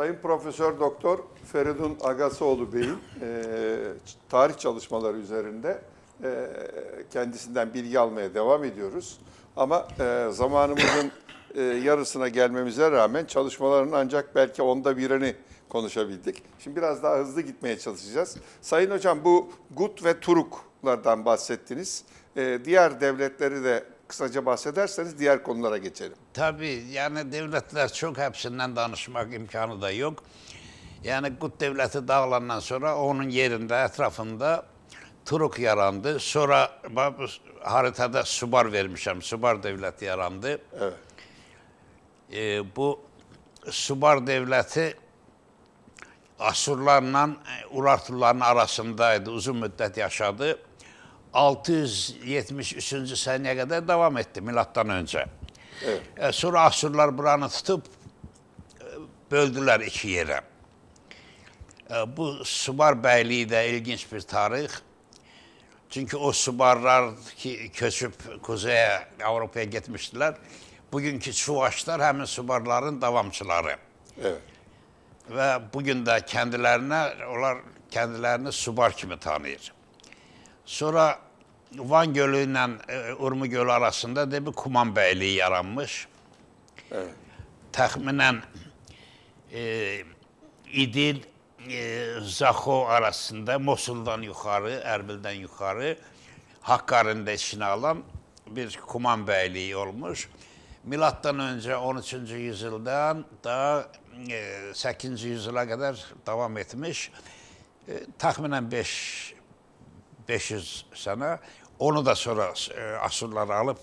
Sayın Profesör Doktor Feridun Agasoğlu Bey'in e, tarih çalışmaları üzerinde e, kendisinden bilgi almaya devam ediyoruz. Ama e, zamanımızın e, yarısına gelmemize rağmen çalışmaların ancak belki onda birini konuşabildik. Şimdi biraz daha hızlı gitmeye çalışacağız. Sayın Hocam bu Gut ve Turuklardan bahsettiniz. E, diğer devletleri de kısaca bahsederseniz diğer konulara geçelim. Tabii yani devletler çok hepsinden danışmak imkanı da yok. Yani Gut devleti dağılandan sonra onun yerinde etrafında Turuk yarandı. Sonra haritada Subar vermişim. Subar devleti yarandı. Evet. Ee, bu Subar devleti Asurlarla e, Urartuların arasındaydı. Uzun müddet yaşadı. 673-cü sənəyə qədər davam etdi milattan öncə. Evet. E, sonra Asurlar buranı tutub e, böldülər iki yerə. E, bu Subar bəyliyi də ilginc bir tarix. Çünki o Subarlar ki köçüb Kuzey'e, Avrupa'ya getmişdilər. Bugünkü Çuvaşlar həmin Subarların davamçıları. Evet. Və bugün də kəndilərinə, onlar kəndilərini Subar kimi tanıyır. Sonra Van Gölü ile e, Urmu Gölü arasında da bir Kuman Beyliği yaranmış. Evet. Təxminən e, İdil, e, Zaxo arasında Mosuldan yuxarı, Erbildən yuxarı Hakkari'nin içine alan bir Kuman Beyliği olmuş. Milattan önce 13. yüzyıldan da e, 8. yüzyıla kadar devam etmiş. E, təxminən 5 500 sene. Onu da sonra e, Asurlar alıp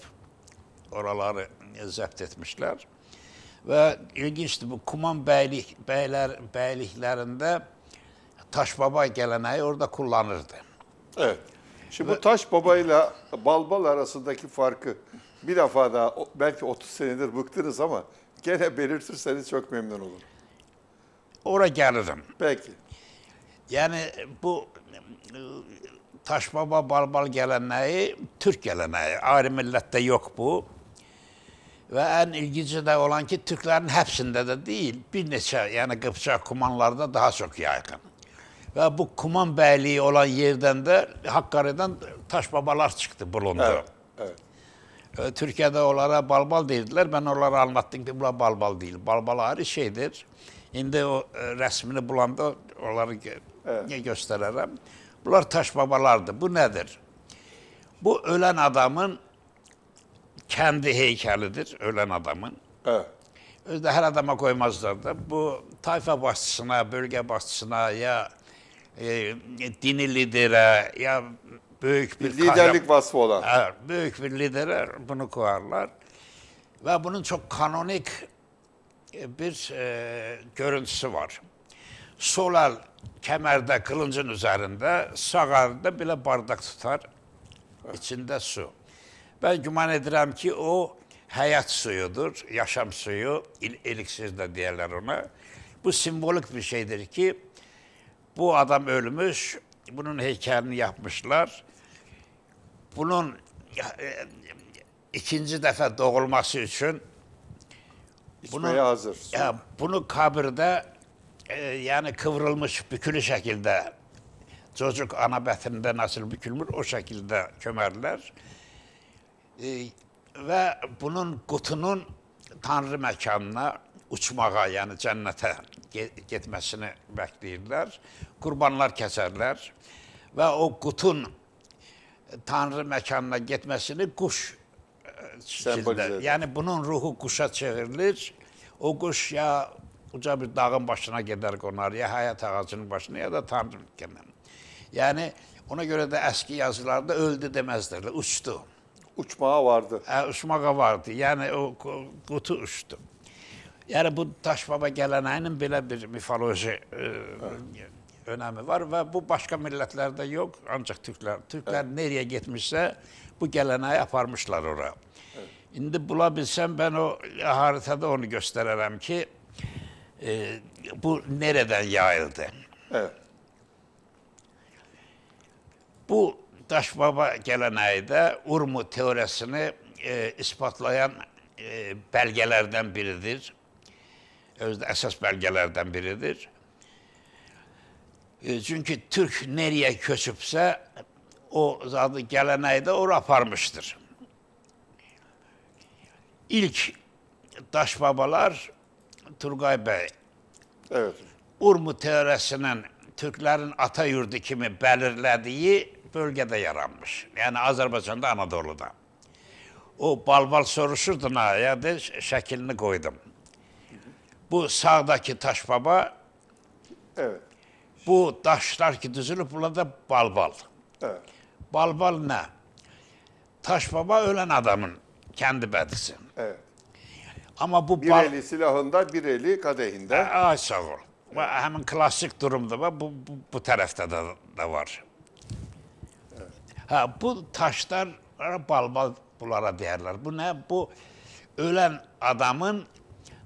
oraları zapt etmişler. Ve ilginçti bu Kuman beylik, beyler, beyliklerinde Taşbaba geleneği orada kullanırdı. Evet. Şimdi bu Taş Baba ile Balbal arasındaki farkı bir defa daha belki 30 senedir bıktınız ama gene belirtirseniz çok memnun olurum. Oraya gelirim. Peki. Yani bu Taşbaba Balbal geleneği Türk geleneği. Ayrı millette yok bu. Ve en ilginci de olan ki Türklerin hepsinde de değil, bir neçe yani Kıpçak kumanlarda daha çok yaygın. Ve bu kuman beyliği olan yerden de Hakkari'den taşbabalar çıktı bulundu. Evet. Evet. Türkiye'de onlara balbal dediler. Ben onlara anlattım ki bunlar balbal değil. Balbal ayrı şeydir. Şimdi o resmini bulanda onları Evet. gösteririm. Bunlar taş babalardı. Bu nedir? Bu ölen adamın kendi heykelidir. Ölen adamın. Evet. Özde her adama koymazlar da. Bu tayfa başçısına, bölge başçısına ya e, dini lidere ya büyük bir, Bir liderlik kahraman- vasfı olan. Evet, büyük bir lidere bunu koyarlar. Ve bunun çok kanonik e, bir e, görüntüsü var. Sol el kemerde kılıncın üzerinde, sağ elde bile bardak tutar. içinde su. Ben güman edirəm ki, o həyat suyudur, yaşam suyu, il eliksir de deyirlər ona. Bu simbolik bir şeydir ki, bu adam ölmüş, bunun heykelini yapmışlar. Bunun e, ikinci defa doğulması için İçmeye hazır. ya bunu kabirde e, yani kıvrılmış, bükülü şekilde çocuk ana bətnində nasıl bükülmür, o şəkildə kömərlər. E, və bunun qutunun Tanrı məkanına uçmağa, yəni cənnətə getməsini bəkləyirlər. Qurbanlar kəsərlər və o qutun Tanrı məkanına getməsini quş e, çizilir. Yəni bunun ruhu quşa çevrilir. O quş ya uca bir dağın başına gedər qonar, ya həyat ağacının başına, ya da tanrı dükkanına. Yəni, ona görə də əski yazılarda öldü deməzdirlər, uçdu. Uçmağa vardı. Ə, uçmağa vardı, yəni o qutu uçdu. Yəni, bu Taş Baba gələnəyinin belə bir mifoloji ə, önəmi var və bu başqa millətlərdə yox, ancaq türklər. Türklər evet. nereye getmişsə, bu gələnəyi aparmışlar ora. Evet. İndi bula bilsəm, mən o e, haritada onu göstərərəm ki, e, bu nereden yayıldı. Evet. Bu Daşbaba geleneği de Urmu teorisini e, ispatlayan e, belgelerden biridir. özde esas belgelerden biridir. E, Çünkü Türk nereye köçüpse o zaten geleneği de oraya aparmıştır. İlk daş babalar Turqay bəy, evet. Urmu teorisinin Türklərin ata yurdu kimi bəlirlədiyi bölgədə yaranmış. Yəni Azərbaycanda, Anadolu'da. O balbal soruşurdu nayədə şəklini qoydum. Bu sağdakı taş baba, evet. bu daşlar ki düzülüb, bunlar da balbal. Evet. Balbal nə? Taş baba ölən adamın kəndi bədisi. Evet. Amma bu bir eli silahında, bir eli qədehində. Ay sağ ol. Və həmin klassik durumda var. Bu bu, bu tərəfdə də, də var. Evet. Hə, bu taşlar balbal bunlara deyirlər. Bu nə? Bu ölən adamın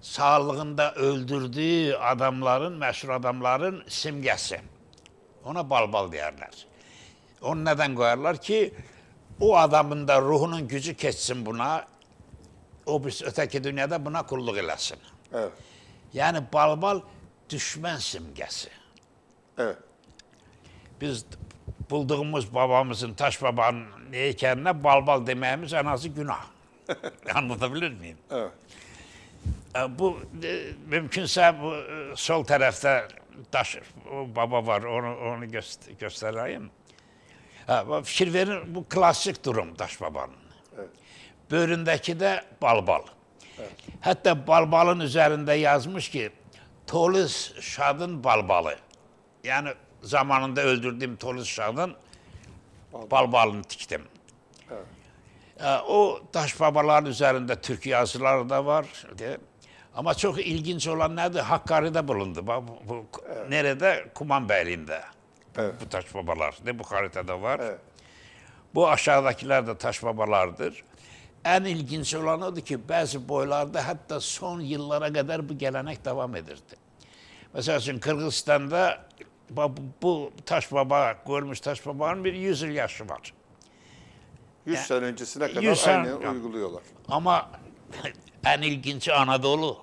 sağlığında öldürdüyü adamların, məşhur adamların simgəsi. Ona balbal deyirlər. Onu nədən qoyarlar ki, o adamın da ruhunun gücü keçsin buna, O biz öteki dünyada buna kulluk eləsin. Evet. Yani balbal düşman simgesi. Evet. Biz bulduğumuz babamızın, taş babanın heykeline balbal dememiz en azı günah. Anlatabilir miyim? Evet. E, Bu e, mümkünse bu e, sol taş o baba var onu onu göster- göstereyim. Ha, fikir verin bu klasik durum taş babanın. Evet. Böğründeki de balbal. Hatta balbalın üzerinde yazmış ki Tolus Şad'ın balbalı. Yani zamanında öldürdüğüm Tolus Şad'ın balbalını diktim. Evet. O taş babaların üzerinde Türk yazıları da var. Ama çok ilginç olan nedir? Hakkari'de bulundu. Bak, Bu, bu, Nerede? Kumanbeyli'nde. Evet. Bu taş babalar. Ne bu haritada var. Evet. Bu aşağıdakiler de taş babalardır. En ilginç olan odur ki bazı boylarda hatta son yıllara kadar bu gelenek devam edirdi. Mesela için Kırgızistan'da bu, taş baba, görmüş taş babanın bir 100 yıl yaşı var. 100 sene öncesine kadar 100 sene- aynı uyguluyorlar. Ama en ilginci Anadolu.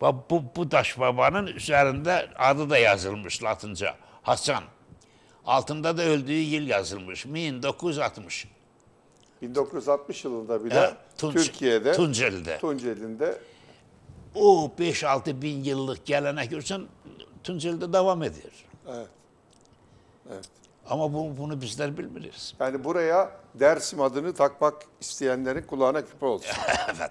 Bu, bu taş babanın üzerinde adı da yazılmış Latince. Hasan. Altında da öldüğü yıl yazılmış. 1960. 1960 yılında bile Ha, Tunç- Türkiye'de Tunceli'de. Tunceli'nde O 5-6 bin yıllık gelenek görsen Tunceli'de devam ediyor. evet. Evet. Ama bu, bunu bizler bilmiyoruz. Yani buraya Dersim adını takmak isteyenlerin kulağına küpe olsun. evet.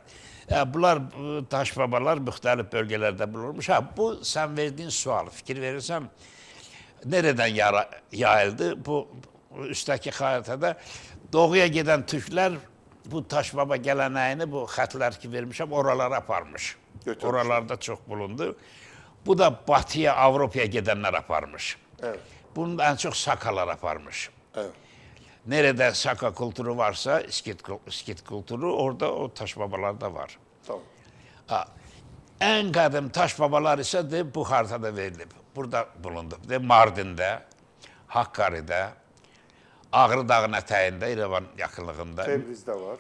Ya bunlar bu taş babalar muhtelif bölgelerde bulunmuş. Ha bu sen verdiğin sual, fikir verirsen nereden yara, yayıldı? Bu üstteki haritada doğuya giden Türkler bu taş baba geleneğini bu hatlar ki vermişim oralara aparmış. Götürmüş. Oralarda çok bulundu. Bu da batıya Avrupa'ya gidenler aparmış. Evet. Bunu da en çok Sakalar aparmış. Evet. Nerede Saka kültürü varsa, İskit, kul- İskit kültürü orada o taş babalarda var. Tamam. Ha, en kadim taş babalar ise de bu haritada verilip burada bulundu. De Mardin'de, Hakkari'de, Ağrı Dağı'nın eteğinde, İrevan yakınlığında. Tebriz'de var.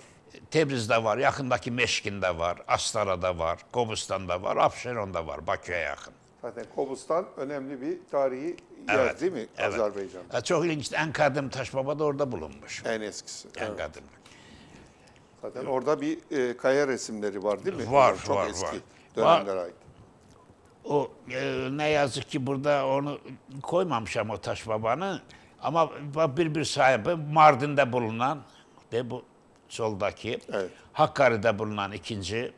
Tebriz'de var, yakındaki Meşkin'de var, Astara'da var, Kobustan'da var, Afşeron'da var, Bakü'ye yakın. Zaten Kobustan önemli bir tarihi yer Evet, değil mi evet. Azerbaycan'da? Ha, çok ilginç, en kadim taş baba da orada bulunmuş. En eskisi. En Evet. kadim. Zaten orada bir e, kaya resimleri var değil mi? Var, Çok var, eski var. dönemlere ait. O e, ne yazık ki burada onu koymamışım o taş babanı. Ama bir bir sahibi Mardin'de bulunan de bu soldaki, Evet. Hakkari'de bulunan ikinci,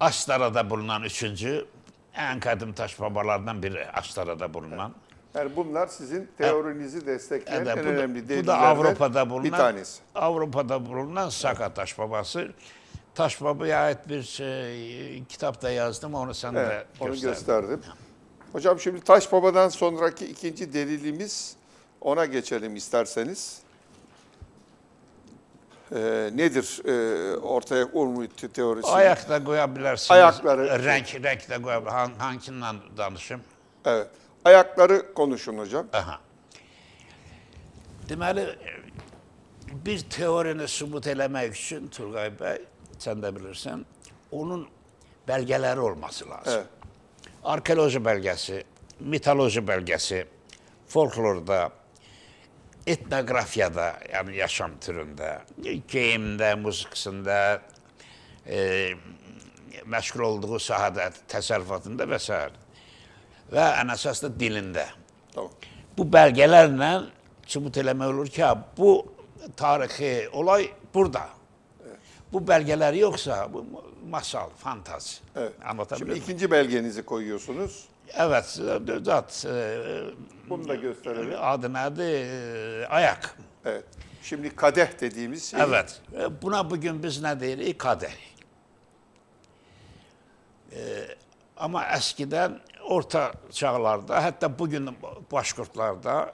Astara'da bulunan üçüncü, en kadim taş babalardan biri Astara'da bulunan. Yani bunlar sizin teorinizi destekleyen Evet, en bu, da, önemli bu delillerden da Avrupa'da bulunan bir tanesi. Avrupa'da bulunan Saka taş babası. Taş babaya ait bir şey, kitapta yazdım onu sen de Evet, onu gösterdin. gösterdim. Hocam şimdi Taş Baba'dan sonraki ikinci delilimiz ona geçelim isterseniz. Ee, nedir e, ortaya Urmu te- teorisi? Ayak da koyabilirsiniz. Ayakları. Renk, renk de koyabilirsiniz. Han, hanginden danışım? Evet. Ayakları konuşun hocam. Aha. Deməli, bir teorini sübut eləmək üçün Turqay bəy, sən də bilirsən, onun belgeleri olması lazım. Evet. Arkeoloji belgesi, mitoloji belgesi, folklorda, etnografyada yani yaşam türünde, geyimde, müzikisinde, e, meşgul olduğu sahada, təsərrüfatında və s. Və ən əsas da dilində. Bu belgelerle sübut eləmək olur ki, bu tarihi olay burada. Bu belgeler yoksa bu masal, fantazi. Evet. Anlatabiliyor Şimdi muyum? ikinci belgenizi koyuyorsunuz. Evet, zat e, Bunu da gösterelim. adı nedir? E, Ayak. Evet. Şimdi kadeh dediğimiz şey. Evet. E, Buna bugün biz ne deyirik? Kadeh. E, ama eskiden orta çağlarda, hatta bugün başkurtlarda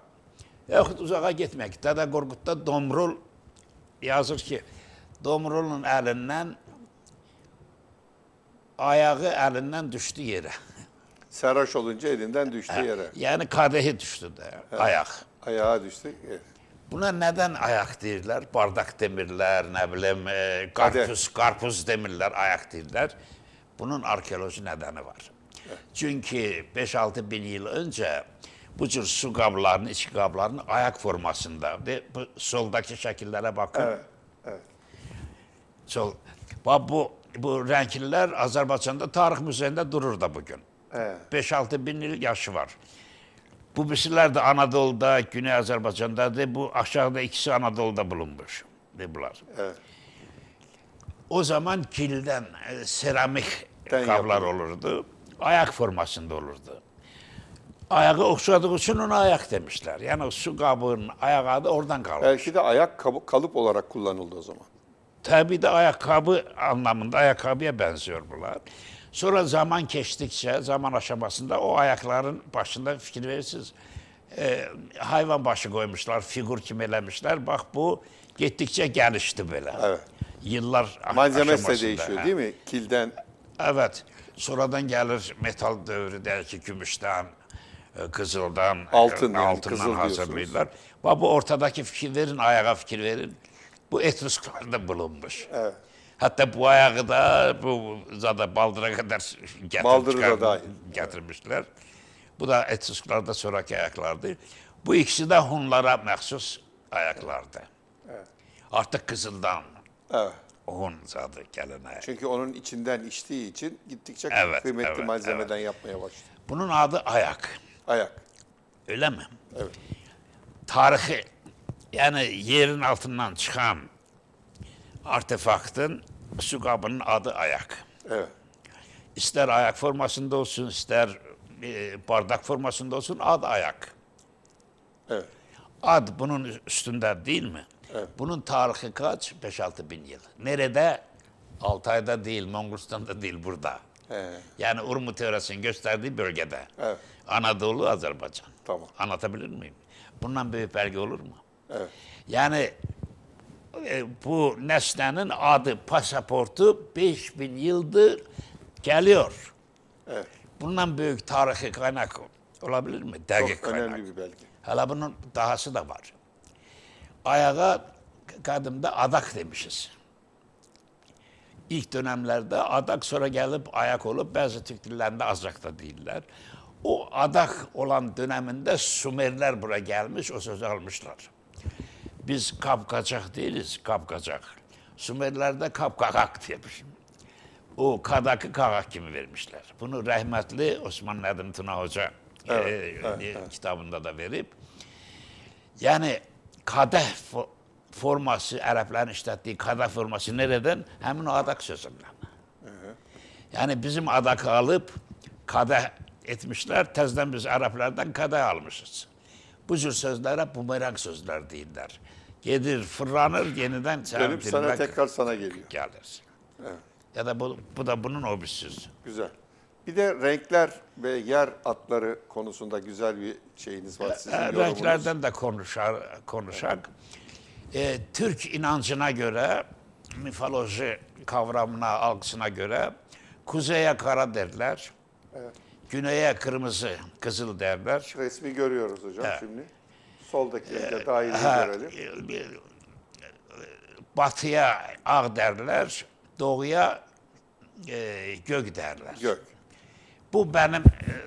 yaxud uzağa getmək. Dədə Qorqudda Domrul yazır ki, Domrulun əlindən ayağı əlindən düşdü yerə. Sarhoş olunca elinden düştü yere. Yəni kadehi düşdü də, ayaq. Ayağa düştü. Evet. Buna nədən ayaq deyirlər? Bardak demirlər, nə bilim, e, qarpuz, qarpuz demirlər, ayaq deyirlər. Bunun arkeoloji nədəni var. Çünki 5-6 bin yıl öncə bu cür su qablarının, içki qablarının ayaq formasında. De, bu soldakı şəkillərə bakın. Evet. Evet. Sol. Bu bu rənglilər Azərbaycanda Tarix Muzeyində durur da bugün. Evet. 5-6 bin yaşı var. Bu birisilər də Anadolu'da, Güney Azərbaycandadır. Bu aşağıda ikisi Anadolu'da bulunmuş. De bunlar. Evet. O zaman kilden, e, seramik Den kablar olurdu. Ayak formasında olurdu. Ayağı okşadığı için ona ayak demişler. Yani su kabının ayağı da oradan kalmış. Belki de ayak kabı- kalıp olarak kullanıldı o zaman. Tabii de ayakkabı anlamında ayakkabıya benziyor bunlar. Sonra zaman geçtikçe, zaman aşamasında o ayakların başında fikir verirsiniz. Ee, hayvan başı koymuşlar, figür kim eləmişler. Bak bu gittikçe gelişti böyle. Evet. Yıllar Malzemesi de değişiyor ha. değil mi? Kilden. Evet. Sonradan gelir metal dövrü belki gümüşten, e, kızıldan, Altın e, yani, altından kızıl hazırlıyorlar. Bak bu ortadaki fikir verin, ayağa fikir verin. Bu Etrusklarda bulunmuş. Evet. Hatta bu ayağı da bu zaten baldıra kadar getirip Baldırı da çıkar- dahil. getirmişler. Bu da Etrusklarda sonraki ayaklardı. Bu ikisi de Hunlara məxsus ayaklardı. Artık kızıldan Evet. Hun zadı gələn ayak. Çünkü onun içinden içtiği için gittikçe Evet, kıymetli evet, malzemeden yapmaya başladı. Bunun adı ayak. Ayak. Öyle mi? Evet. Tarihi yani yerin altından çıkan artefaktın su kabının adı ayak. Evet. İster ayak formasında olsun, ister e, bardak formasında olsun adı ayak. Evet. Ad bunun üstünde değil mi? Evet. Bunun tarihi kaç? 5-6 bin yıl. Nerede? Altay'da değil, Moğolistan'da değil, burada. He. Yani Urmu teorisinin gösterdiği bölgede. Evet. Anadolu, Azerbaycan. Tamam. Anlatabilir miyim? Bundan büyük belge olur mu? Evet. Yani bu nesnenin adı, pasaportu 5000 yıldır geliyor. Evet. Bundan büyük tarihi kaynak olabilir mi? Çok Dakik kaynak. önemli bir belge. Hala bunun dahası da var. Ayağa kadımda adak demişiz. İlk dönemlerde adak sonra gelip ayak olup bazı Türk dillerinde azak da değiller. O adak olan döneminde Sümerler buraya gelmiş, o sözü almışlar. Biz kapkacak değiliz, kapkacak. Sümerlerde kapkakak demiş. O kadakı kakak gibi vermişler. Bunu rahmetli Osman Nedim Tuna Hoca Evet, e, evet, evet. kitabında da verip yani kadeh fo- forması, Ərəblərin işlətdiyi kadeh forması nereden? Həmin o adak sözündən. Yani bizim adakı alıp kadeh etmişler, tezden biz Ərəblərdən kadeh almışız. Bu cür sözlere bumerang sözler deyirlər. Gedir, fırlanır, yeniden Dönüp sana tekrar sana geliyor. gelir. Ya da bu, bu da bunun o bir sözü. Güzel. Bir de renkler ve yer atları konusunda güzel bir şeyiniz var sizin E, yorumunuz. Renklerden de konuşar, konuşak. E, Türk inancına göre, mifoloji kavramına, algısına göre kuzeye kara derler. Güneye kırmızı, kızıl derler. Resmi görüyoruz hocam Evet. şimdi. Soldaki de daireyi Ha, görelim. e, e, batıya ağ derler, doğuya e, gök derler. Gök. Bu benim e,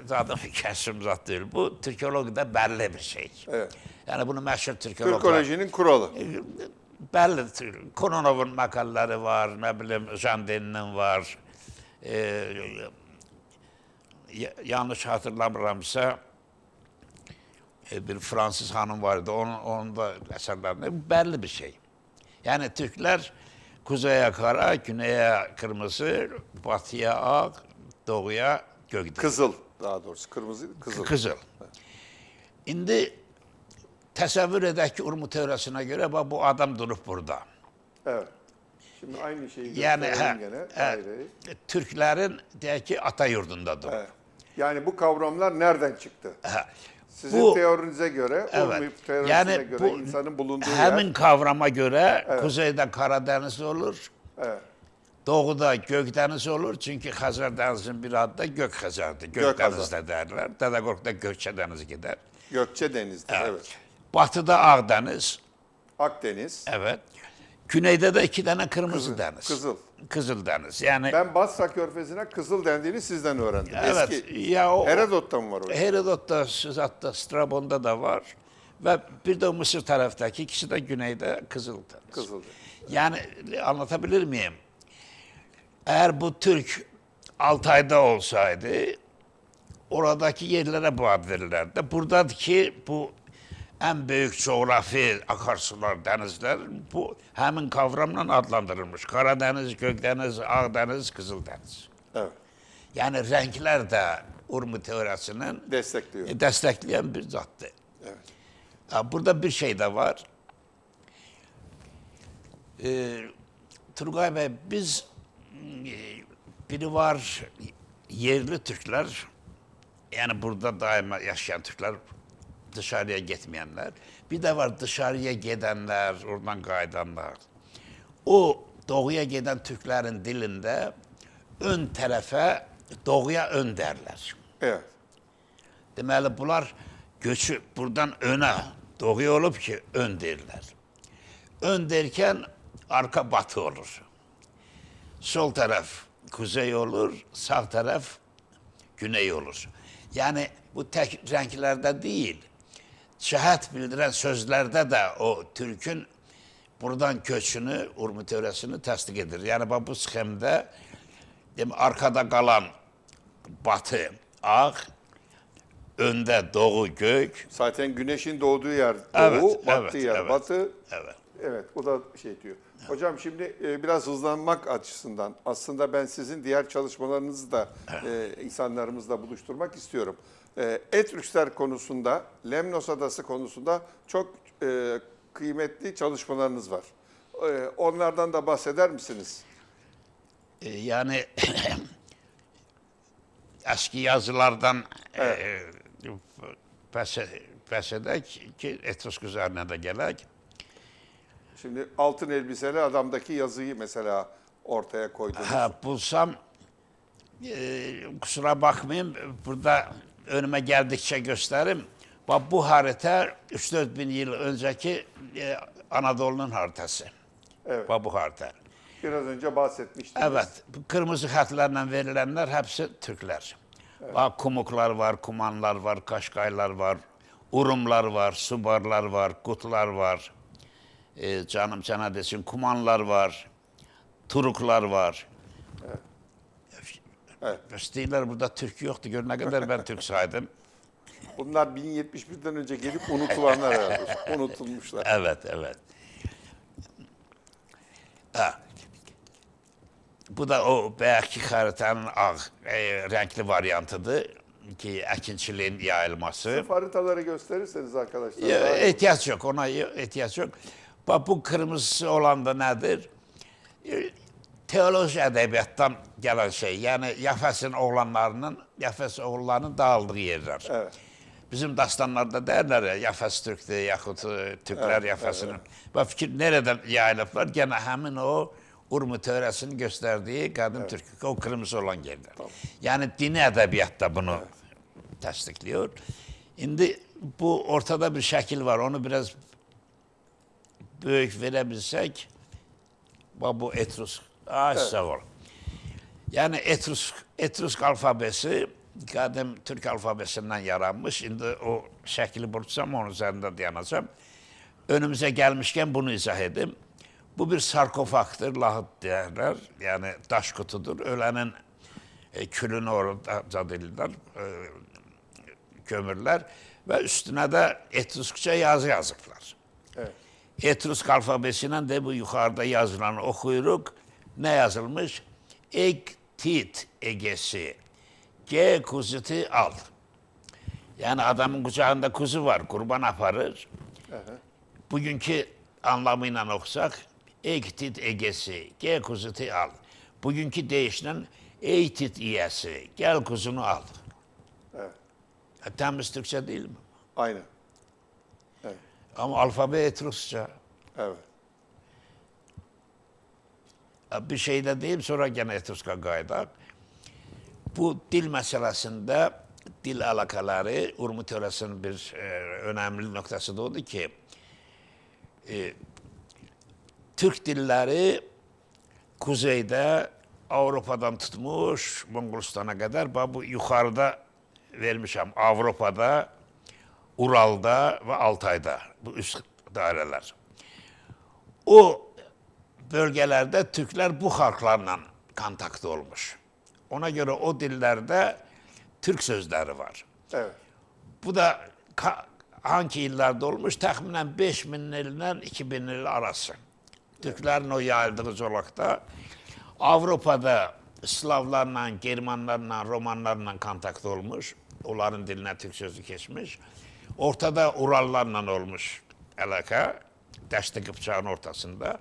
zaten kesim zat değil. Bu Türkologida belli bir şey. Evet. Yani bunu meşhur Türkologlar... Türkolojinin kuralı. belli. Kononov'un makaleleri var, ne bileyim Janden'in var. E, ya- yanlış hatırlamıramsa e, bir Fransız hanım vardı. Onun, onun da eserlerinde belli bir şey. Yani Türkler kuzeye kara, güneye kırmızı, batıya ak, doğuya gökdelen. Kızıl daha doğrusu. Kırmızı kızıl. Kızıl. Şimdi təsəvvür edək ki, Urmu teoriyasına göre bak bu adam durup burada. Evet. Şimdi aynı şeyi Yani hə, gene. daireyi. Türklerin deyək ki, ata yurdundadır. Evet. Yani bu kavramlar nereden çıktı? Hə. Sizin Bu- teorinize göre, Evet. Teorisine Yani göre bu insanın bulunduğu hemin yer. kavrama göre kuzeyde Karadeniz olur, Evet. doğuda Gökdeniz olur. Çünkü Xəzər dənizinin bir adı da Gök Xəzərdir. Gök Gökdeniz de derler. Dədəqorqda Gökçe deniz gider. Gökçe Deniz'dir. Evet. Batıda Ağdeniz, Akdeniz. evet. Güneyde de iki tane kırmızı Kızıl, deniz. Kızıl. Kızıl deniz. Yani Ben Basra Körfezi'ne kızıl dendiğini sizden öğrendim. evet Eski ya o Herodot'ta mı var o? Herodot'ta, Süzat'ta, Strabon'da da var. Ve bir de Mısır taraftaki ikisi de güneyde Kızıl Deniz. Kızıl. Yani anlatabilir miyim? Eğer bu Türk Altay'da olsaydı oradaki yerlere bu ad verirlerdi. Buradaki bu en büyük coğrafi akarsular, denizler bu hemin kavramla adlandırılmış. Karadeniz, Gökdeniz, Ağdeniz, Kızıldeniz. Evet. Yani renkler de Urmu teorisinin Destekliyor. e, destekleyen bir zattı. Evet. Burada bir şey de var. Ee, Turgay Bey biz e, biri var yerli Türkler yani burada daima yaşayan Türkler dışarıya gitmeyenler. Bir de var dışarıya gidenler, oradan kaydanlar. O doğuya giden Türklerin dilinde ön tarafa doğuya ön derler. Evet. Deməli bunlar göçü buradan öne doğuya olup ki ön derler. Ön derken arka batı olur. Sol taraf kuzey olur, sağ taraf güney olur. Yani bu tek renklerde değil, cihet bildiren sözlerde de o Türk'ün buradan köçünü, Urmu teorisini tasdik edir. Yani bak bu dem arkada kalan batı, ağ, önde doğu, gök. Zaten güneşin doğduğu yer Evet, doğu, battığı evet, yer evet. batı. Evet. Evet, o da şey diyor. Hocam şimdi e, biraz hızlanmak açısından aslında ben sizin diğer çalışmalarınızı da e, insanlarımızla buluşturmak istiyorum. E, Etrüksler konusunda, Lemnos Adası konusunda çok e, kıymetli çalışmalarınız var. E, onlardan da bahseder misiniz? E, Yani eski yazılardan e, edek ki Etrüsk üzerine de gelek. Şimdi altın elbiseli adamdaki yazıyı mesela ortaya koydunuz. Ha, bulsam e, kusura bakmayın burada önüme geldikçe gösteririm. Bak bu harita 3-4 bin yıl önceki e, Anadolu'nun haritası. Evet. Bak bu harita. Biraz önce bahsetmiştiniz. Evet, bu kırmızı hatlarla verilenler hepsi Türkler. Bak kumuklar var, kumanlar var, kaşkaylar var, urumlar var, subarlar var, kutlar var. Ee, canım sana desin, kumanlar var, turuklar var. Evet. Evet. burada Türk yoktu. Gör ne kadar ben Türk saydım. Bunlar 1071'den önce gelip unutulanlar herhalde. Unutulmuşlar. Evet, evet. Ha. Bu da o belki haritanın ağ, e, renkli varyantıdır ki ekinçiliğin yayılması. Haritaları gösterirseniz arkadaşlar. Ya, ihtiyaç yok, ona ihtiyaç yok. Bak bu kırmızısı olan da nedir? teoloji ədəbiyyatdan gələn şey. Yəni Yafəsin oğlanlarının, Yafəs oğullarının dağıldığı yerlər. Evet. Bizim dastanlarda deyirlər ya, Yafəs türkdür, yaxud e, türklər evet, Yafəsinin. Evet. Və fikir nerədən yayılıblar? Gənə həmin o Urmu teoriyasının göstərdiyi qədim evet. türk, o qırmızı olan yerlər. Tamam. Yəni dini ədəbiyyat da bunu evet. təsdiqləyir. İndi bu ortada bir şəkil var. Onu biraz böyük verə bilsək, bu Etrus Eh. Estağfurullah. Yani Etrusk, Etrusk alfabesi qadim Türk alfabesindən yaranmış. İndi o şəkli burçsam onun üzərində dayanacam. Önümüzə gəlmişkən bunu izah edim. Bu bir sarkofaqdır, lahıd deyirlər. Yəni daş qutudur. Ölənin e, külünü orada cadırlar, e, gömürlər və üstünə də etruskça yazı yazıblar. Evet. Etrusk alfabesi ilə də bu yuxarıda yazılanı oxuyuruq. Ne yazılmış? Ek tit egesi. G kuzutu al. Yani adamın kucağında kuzu var, kurban aparır. Bugünkü anlamıyla okusak, ek tit egesi, G kuzutu al. Bugünkü deyişle ey tit iyesi, gel kuzunu al. Evet. Ya, Temiz Türkçe değil mi? Aynen. Ama alfabe Etrusça. Evet. bir şey də deyim, sonra yenə Etruska qayıdaq. Bu dil məsələsində dil əlaqələri Urmu teoriyasının bir e, önəmli nöqtəsi də odur ki, e, türk dilləri kuzeydə Avropadan tutmuş Monqolistana qədər bax bu yuxarıda vermişəm Avropada, Uralda və Altayda bu üst dairələr. O bölgelerde Türkler bu halklarla kontakta olmuş. Ona göre o dillerde Türk sözleri var. Evet. Bu da hangi illerde olmuş? Tahminen 5000 ilden 2000 il arası. Türklerin o yayıldığı zolakta Avrupa'da Slavlarla, Germanlarla, Romanlarla kontakta olmuş. Onların diline Türk sözü geçmiş. Ortada Urallarla olmuş alaka. Deşte Kıpçağın ortasında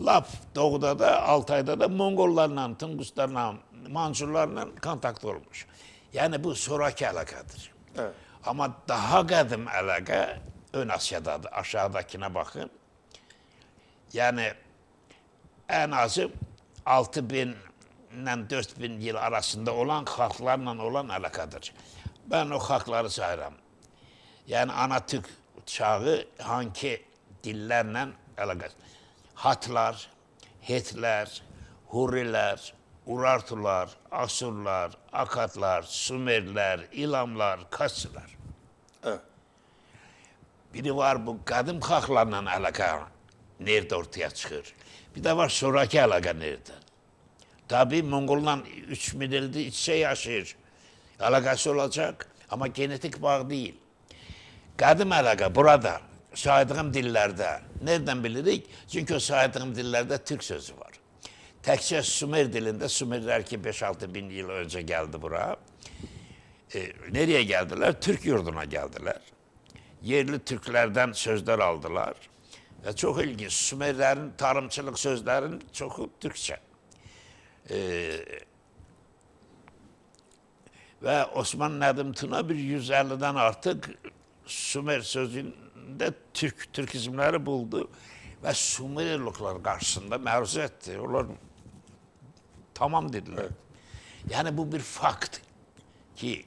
lap doğuda da, Altay'da da Mongollarla, Tınguslarla, Mansurlarla kontakt olmuş. Yəni bu sonrakı əlaqədir. Evet. Amma daha qədim əlaqə ön Asiyadadır. Aşağıdakına baxın. Yəni ən azı 6000 ilə 4000 il arasında olan xalqlarla olan əlaqədir. Mən o xalqları sayıram. Yəni Anatürk çağı hansı dillərlə əlaqəsi? Hatlar, Hitler, Huriler, Urartular, Asurlar, Akatlar, Sümerler, İlamlar, Kasılar. Evet. Biri var bu kadın halklarla alaka nerede ortaya çıkır. Bir de var sonraki alaka nerede? Tabii Mongol'la üç milildi iç şey yaşıyor. Alakası olacak ama genetik bağ değil. Kadim alaka burada. Saydığım dillerde. Nereden bilirik? Çünki o saydığım dillərdə türk sözü var. Təkcə Sumer dilində Sumerlər ki 5-6 bin il öncə gəldi bura. E, nereye gəldilər? Türk yurduna gəldilər. Yerli türklərdən sözlər aldılar. Və çox ilginc, Sumerlərin tarımçılıq sözlərinin çoxu türkçə. E, və Osman Nədim Tuna bir 150-dən artıq Sumer sözünün dövründə Türk, Türk izmləri buldu və Sumeriyalılıqlar qarşısında məruz etdi. Onlar tamam dedilər. Evet. Yəni bu bir fakt ki,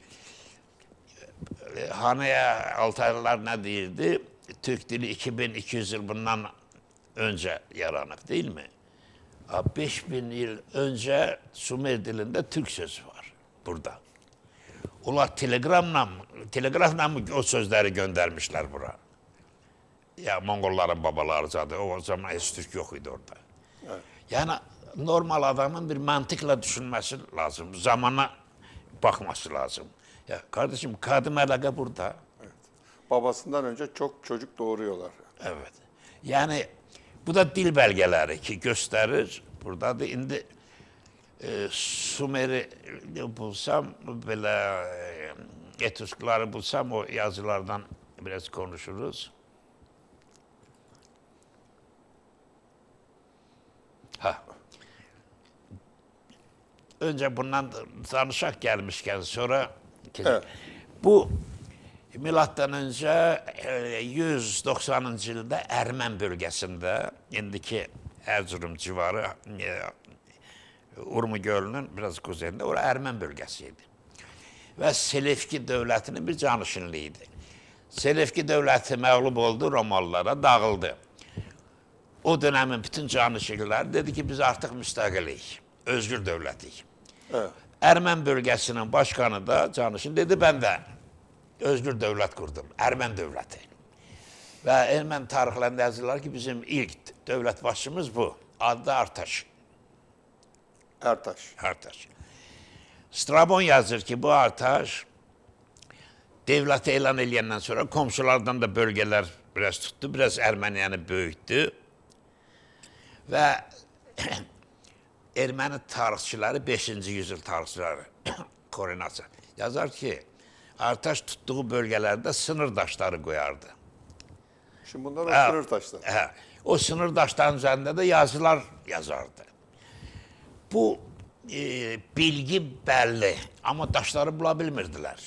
Hanaya Altaylılar nə deyirdi? Türk dili 2200 il bundan öncə yaranıb, deyilmi? 5000 il öncə Sumer dilində Türk sözü var burada. Onlar telegramla, telegrafla o sözləri göndərmişlər bura. Ya Mongolların babaları zaten o zaman Türk yok idi orada. Yani normal adamın bir mantıkla düşünmesi lazım. Zamana bakması lazım. Ya kardeşim kadim alaka burada. Babasından önce çok çocuk doğuruyorlar. Evet. Yani bu da dil belgeleri ki gösterir. Burada da indi e, Sumer'i bulsam böyle e, bulsam o yazılardan biraz konuşuruz. Ha. Öncə bundan danışaq gəlmişkən sonra hə. bu milattan öncə e, 190-cı ildə Ərmən bölgəsində indiki Ərzurum civarı e, Urmu gölünün biraz kuzeyində ora Ermən bölgəsi idi. Və Selevki dövlətinin bir canişinliyi idi. Selevki dövləti məğlub oldu Romalılara, dağıldı o dönemin bütün canişinləri dedi ki, biz artıq müstəqilik, özgür dövlətik. Evet. Ermən bölgəsinin başqanı da canişin dedi, mən də özgür dövlət qurdum, Ermən dövləti. Və ermən tarixlərində yazırlar ki, bizim ilk dövlət başçımız bu, adı Artaş. Artaş. Artaş. Strabon yazır ki, bu Artaş devlət elan eləyəndən sonra komşulardan da bölgələr biraz tutdu, biraz Erməniyəni böyütdü. Və erməni tarixçiləri, 5-ci yüzil tarixçiləri, Korinasiya, yazar ki, Artaş tutduğu bölgələrdə sınır daşları qoyardı. Şimdi bunlar o hə. sınır daşları. Hə, o sınır daşlarının üzərində də yazılar yazardı. Bu e, bilgi bəlli, amma daşları bula bilmirdilər.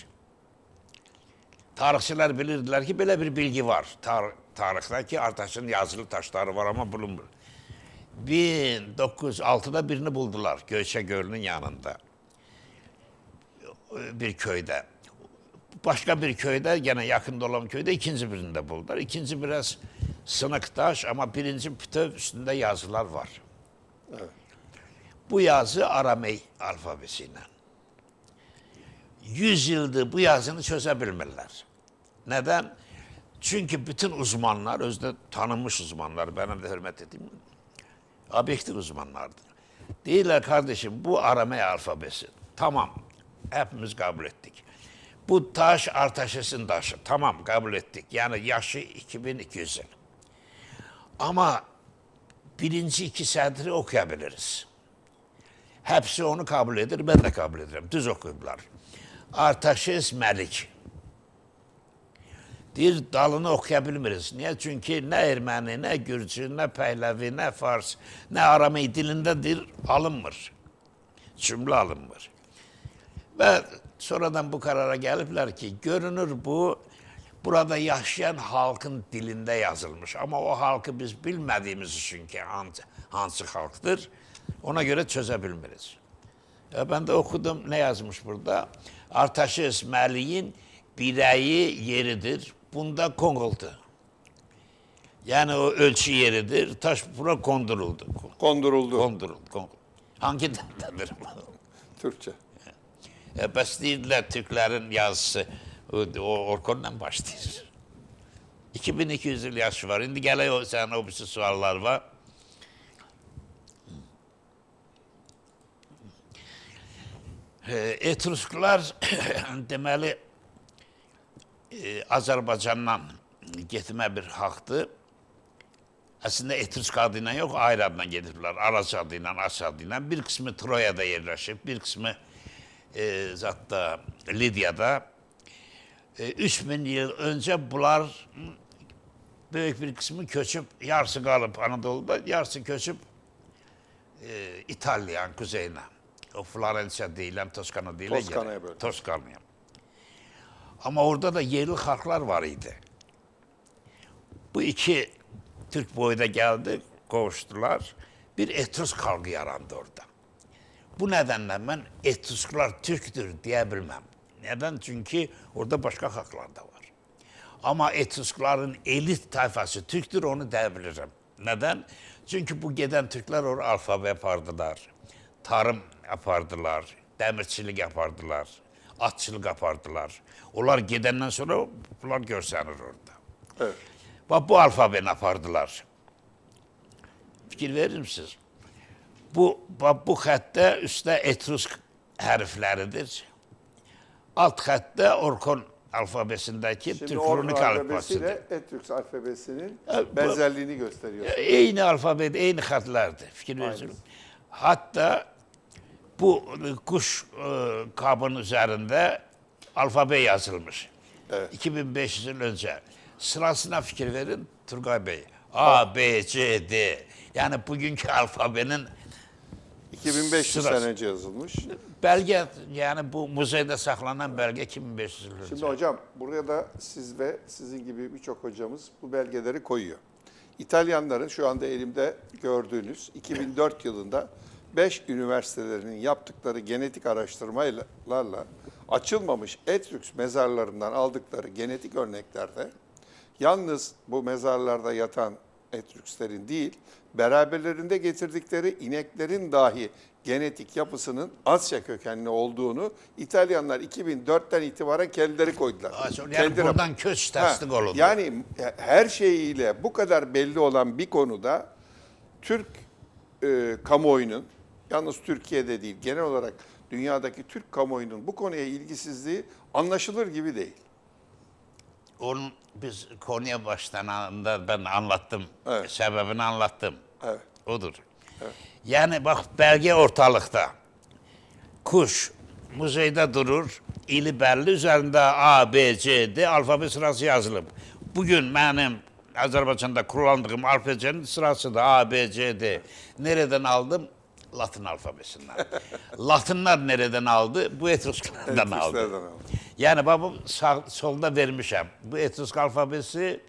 Tarixçilər bilirdilər ki, belə bir bilgi var tar tarixdə ki, Artaşın yazılı daşları var, amma bulunmur. 1906'da birini buldular Göçe Gölü'nün yanında. Bir köyde. Başka bir köyde gene yakında olan köyde ikinci birinde buldular. İkinci biraz sınık taş ama birinci pütöv üstünde yazılar var. Evet. Bu yazı Aramey alfabesiyle. Yüz yıldır bu yazını çözebilmirler. Neden? Çünkü bütün uzmanlar, özde tanınmış uzmanlar, benim de hürmet ettiğim, objektif uzmanlardır. Değiller kardeşim bu Aramey alfabesi. Tamam, hepimiz kabul ettik. Bu taş Artaşes'in taşı. Tamam kabul ettik. Yani yaşı 2200 yıl. Ama birinci iki sadri okuyabiliriz. Hepsi onu kabul eder, ben de kabul ederim. Düz okuyurlar. Artaşes Melik. Deyir, dalını oxuya bilmirik. Niyə? Çünki nə erməni, nə gürcü, nə pəhləvi, nə fars, nə aramey dilində deyir, alınmır. Cümlə alınmır. Və sonradan bu qərara gəliblər ki, görünür bu, burada yaşayan xalqın dilində yazılmış. Amma o xalqı biz bilmədiyimiz üçün ki, hansı, hansı xalqdır, ona görə çözə bilmirik. Ya, mən də oxudum, nə yazmış burada? Artaşı İsməliyin birəyi yeridir, Bunda konuldu. Yani o ölçü yeridir. Taş buna konduruldu. Konduruldu. Konduruldu. konduruldu. Hangi dildedir bu? Türkçe. E, bəs deyirlər Türklərin yazısı o, o Orkonla başlayır. 2200 il yaşı var. İndi gələk o sənin o birisi suallar var. E, Etrusklar deməli e, Azərbaycandan getmə bir xalqdır. Əslində Etrusk adı ilə yox, ayrı adla gediblər. Araç adı ilə, Aç adı ilə. Bir qismi Troyada yerləşib, bir qismi e, zatta Lidya'da. E, 3000 yıl önce bunlar büyük bir kısmı köçüp, yarısı kalıp Anadolu'da, yarısı köçüp e, İtalyan kuzeyine. O Floransa değilen, Toskana değilen. Toskana'ya böyle. Toskana'ya. Ama orada da yerli halklar var idi. Bu iki Türk boyu da geldi, kovuştular. Bir Etrusk halkı yarandı orada. Bu nedenle ben Etrusklar Türktür diyebilmem. Neden? Çünkü orada başka halklar da var. Ama Etruskların elit tayfası Türktür onu diyebilirim. Neden? Çünkü bu giden Türkler orada alfabe yapardılar. Tarım yapardılar. Demirçilik yapardılar. Atçılık yapardılar. Onlar gidenden sonra bunlar görsenir orada. Evet. Bak bu alfabe yapardılar. Fikir verir misiniz? Bu, bak bu xəttdə üstə Etrusk hərfləridir. Alt xəttdə Orkon alfabesindeki Şimdi Türk runik alfabesidir. Etrüks alfabesinin benzerliğini gösteriyor. Eyni alfabet, eyni xətlərdir. Fikir verirsiniz. Hatta bu kuş e, kabının üzerinde alfabe yazılmış. Evet. 2500 yıl önce. Sırasına fikir verin Turgay Bey. A, B, C, D. Yani bugünkü alfabenin 2500 Sırası. sene önce yazılmış. belge yani bu müzeyde saklanan belge 2500 yıl önce. Şimdi hocam buraya da siz ve sizin gibi birçok hocamız bu belgeleri koyuyor. İtalyanların şu anda elimde gördüğünüz 2004 yılında 5 üniversitelerinin yaptıkları genetik araştırmalarla açılmamış Etrüks mezarlarından aldıkları genetik örneklerde yalnız bu mezarlarda yatan Etrükslerin değil, beraberlerinde getirdikleri ineklerin dahi genetik yapısının Asya kökenli olduğunu İtalyanlar 2004'ten itibaren kendileri koydular. Yani Kendi buradan Ha, tasdik olundu. Yani her şeyiyle bu kadar belli olan bir konuda Türk e, kamuoyunun, yalnız Türkiye'de değil, genel olarak dünyadaki Türk kamuoyunun bu konuya ilgisizliği anlaşılır gibi değil. Onun biz konuya başlananda ben anlattım. Evet. Sebebini anlattım. Evet. Odur. Yani bak belge ortalıkta. Kuş müzeyde durur. ili belli üzerinde A, B, C, D alfabe sırası yazılıb. Bugün benim Azerbaycan'da kullandığım alfabenin sırası da A, B, C, D. Nereden aldım? Latin alfabesinden. Latinler nereden aldı? Bu Etruskarlardan aldı. Yani babam sağ, solda vermişim. Bu Etrusk alfabesi,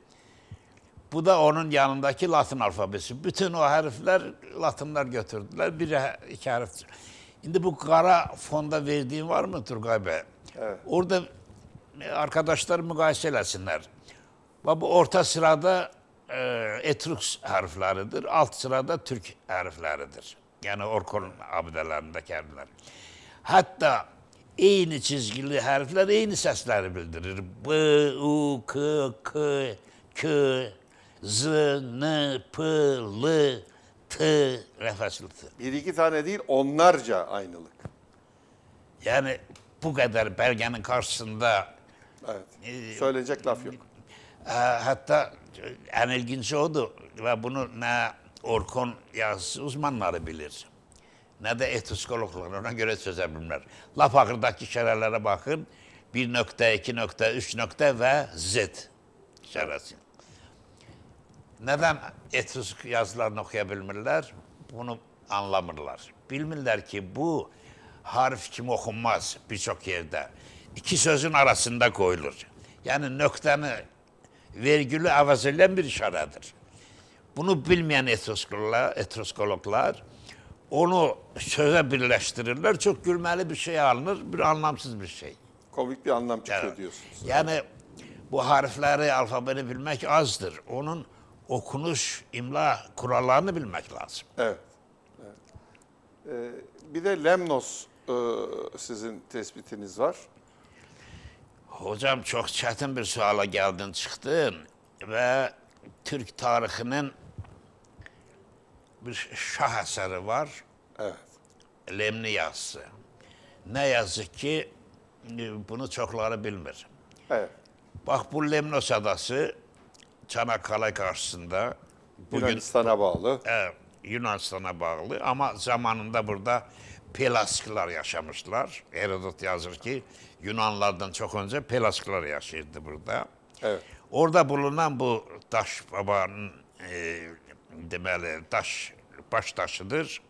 bu da onun yanındaki Latin alfabesi. Bütün o harfler Latinler götürdüler. Biri iki harf. Şimdi bu kara fonda verdiğim var mı Turgay Bey? Evet. Orada arkadaşlar mukayese etsinler. Bak Bu orta sırada e, Etrus harfleridir. Alt sırada Türk harfleridir. Yani Orkun abidelerindeki harfler. Hatta aynı çizgili harfler aynı sesleri bildirir. B, U, K, K, K, Z, N, P, L, T, nefesli T. Bir iki tane değil, onlarca aynılık. Yani bu kadar belgenin karşısında Evet. Söyleyecek laf yok. e, hatta en ilginci odu ve bunu ne Orkon yazısı uzmanları bilir. Nə də etoskologlar, ona görə sözə bilmər. Lap axırdakı şərələrə baxın. 1.2 nöqtə, 3 nöqtə və Z şərəsi. Nədən etos yazılarını oxuya bilmirlər? Bunu anlamırlar. Bilmirlər ki, bu harf kimi oxunmaz bir çox yerdə. İki sözün arasında qoyulur. Yəni nöqtəni vergülü əvəz edən bir işarədir. Bunu bilmeyen etroskologlar, etroskologlar onu söze birleştirirler. Çok gülmeli bir şey alınır, bir anlamsız bir şey. Komik bir anlam çıkıyor Evet. diyorsunuz. Yani bu harfleri, alfabeni bilmek azdır. Onun okunuş, imla kurallarını bilmek lazım. Evet. evet. Ee, bir de Lemnos e, sizin tespitiniz var. Hocam çok çetin bir suala geldin çıktın ve Türk tarihinin bir şah eseri var. Evet. Lemni yazısı. Ne yazık ki e, bunu çokları bilmir. Evet. Bak bu Lemnos adası Çanakkale karşısında bugün Yunanistan'a bağlı. e, Yunanistan'a bağlı ama zamanında burada Pelaskılar yaşamışlar. Herodot yazır ki Yunanlardan çok önce Pelaskılar yaşıyordu burada. Evet. Orada bulunan bu taş babanın e, demeli taş baş taşıdır.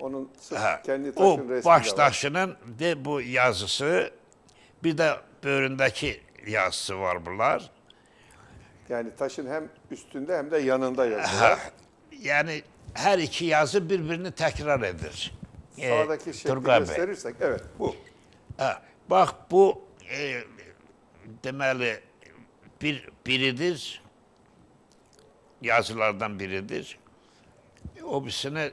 Onun Ha, kendi o taşın resmi baş taşının de bu yazısı bir de böğründeki yazısı var bunlar. Yani taşın hem üstünde hem de yanında yazılı. Ha, yani her iki yazı birbirini tekrar edir. Ee, Sağdaki şekli Turgay Bey. gösterirsek evet bu. Ha, bak bu e, demeli bir biridir. Yazılardan biridir. O birisini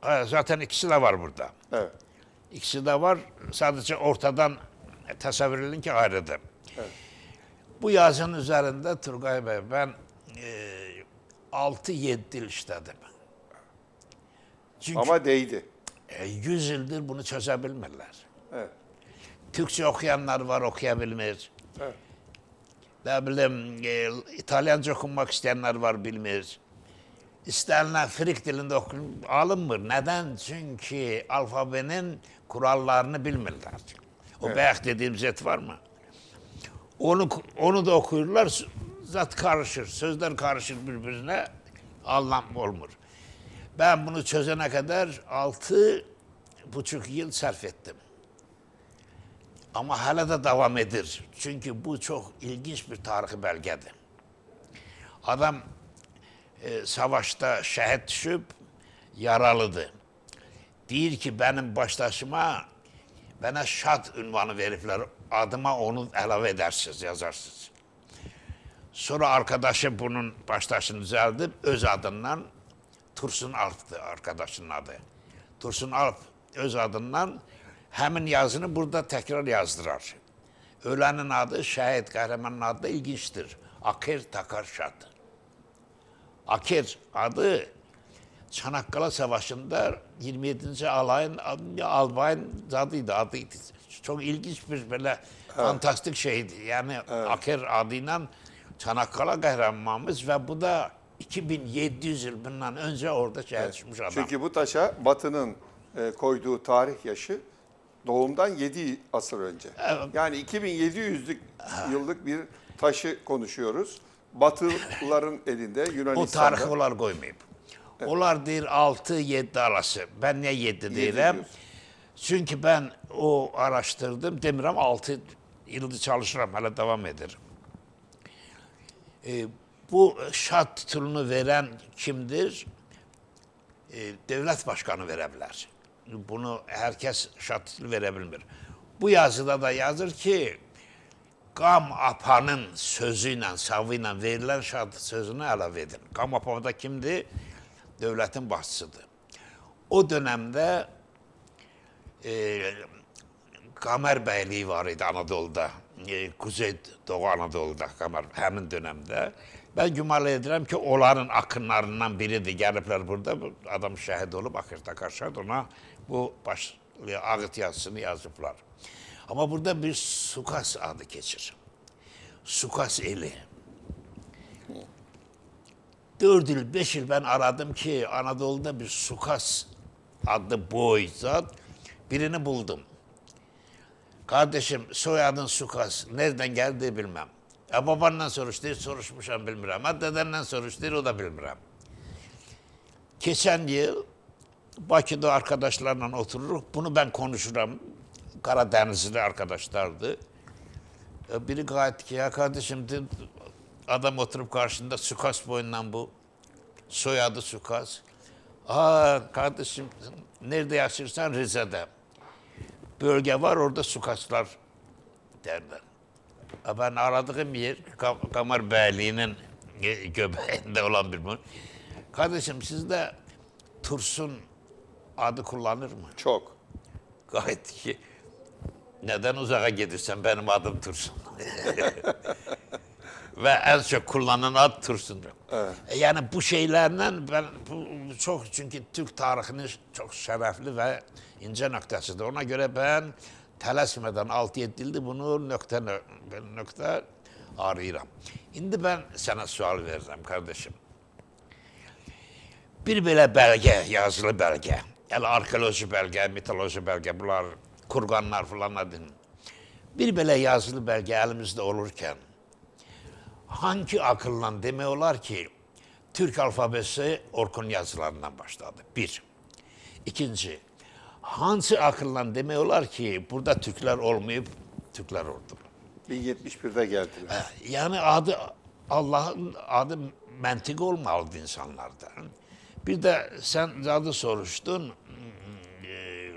Ha, zaten ikisi de var burada. Evet. İkisi de var. Sadece ortadan tasavvur edin ki ayrıdır. Evet. Bu yazının üzerinde Turgay Bey ben e, 6-7 dil işledim. Çünkü Ama değdi. e, 100 yıldır bunu çözebilmirler. Evet. Türkçe okuyanlar var okuyabilmez. Evet. Ne bileyim e, İtalyanca okumak isteyenler var bilmez. İsteyenler Frik dilinde okun alınmır. Neden? Çünkü alfabenin kurallarını bilmirler. O Evet. beyaz dediğim zet var mı? Onu onu da okuyurlar. Zat karışır. Sözler karışır birbirine. Anlam olmur. Ben bunu çözene kadar altı buçuk yıl sarf ettim. Amma hələ də davam edir. Çünki bu çox ilginc bir tarixi bəlgədir. Adam e, savaşda şəhid düşüb, yaralıdır. Deyir ki, mənim başdaşıma mənə şad ünvanı veriblər. Adıma onu əlavə edərsiniz, yazarsınız. Sonra arkadaşı bunun başdaşını düzəldib öz adından Tursun Alp'dı arkadaşının adı. Tursun Alp öz adından hemin yazını burada tekrar yazdırar. Ölenin adı, şehit kahramanın adı da ilginçtir. Akir Takarşat. Akir adı Çanakkale Savaşı'nda 27. alayın albayın adıydı. adıydı. Çok ilginç bir böyle fantastik şeydi. Yani Akir adıyla Çanakkale kahramanımız ve bu da 2700 yıl bundan önce orada şehit düşmüş adam. Çünkü bu taşa Batı'nın e, koyduğu tarih yaşı doğumdan 7 asır önce. Yani 2700'lük yıllık bir taşı konuşuyoruz. Batılıların elinde o Yunanistan'da. tarihi onlar koymayıp. Onlar değil 6-7 arası. Ben niye 7 değilim? diyorsun. Çünkü ben o araştırdım. Demirəm 6 yıldır çalışıram, hala devam ederim. Ee, bu şart titulunu veren kimdir? Ee, devlet başkanı verebilir. Bunu herkes şart titulu verebilir. Bu yazıda da yazır ki Qam apanın sözüyle, savıyla verilen şart sözünü əlavə edin. Qam apa da kimdir? Dövlətin başçısıdır. O dönemde e, Kamer Beyliği var idi Anadolu'da. E, Kuzey Doğu Anadolu'da Kamer hemin dönemde. Ben güman edirəm ki, onların akınlarından biridir. Gəliblər burada, bu adam şəhid olub, Akırta Karşad ona bu baş, ağıt yazısını yazıblar. Ama burada bir Sukas adı geçir. Sukas eli. Dört yıl, beş yıl ben aradım ki Anadolu'da bir Sukas adlı boy zat birini buldum. Kardeşim soyadın Sukas nereden geldiği bilmem. Ya babandan soruştur, soruşmuşam bilmirəm. Ha dedenden soruştur, o da bilmirəm. Geçen yıl Bakı'da arkadaşlarla otururuz. Bunu ben konuşuram. Karadenizli arkadaşlardı. E, Biri gayet ki ya kardeşim adam oturup karşında Sukas boyundan bu. Soyadı Sukas. Aa kardeşim nerede yaşıyorsan Rize'de. Bölge var orada Sukaslar derler. Ha, Ben aradığım yer Kam- Kamar Beyliği'nin gö- göbeğinde olan bir bu. Kardeşim sizde Tursun adı kullanır mı? Çok. Gayet ki neden uzağa gidersen benim adım Tursun. Ve en çok kullanılan ad Tursun'dur. E, Yani bu şeylerle ben bu, çok çünkü Türk tarihinin çok şerefli ve ince noktasıdır. Ona göre ben tələsmeden 6-7 ildir bunu nöqtə nö- nöqtə arayıram. İndi ben sana sual veririm kardeşim. Bir belə bəlgə, yazılı bəlgə, yəni arxeoloji bəlgə, mitoloji bəlgə, bunlar kurganlar falan adın. Bir belə yazılı bəlgə əlimizdə olurkən hangi akılla demək olar ki, Türk alfabesi Orkun yazılarından başladı. Bir. İkinci, hangi akılla demək olar ki, burada Türkler olmayıp Türkler oldu. 1071'de geldiler. Yani adı Allah'ın adı mentik olmalıdır insanlarda. Bir de sen adı soruştun. e,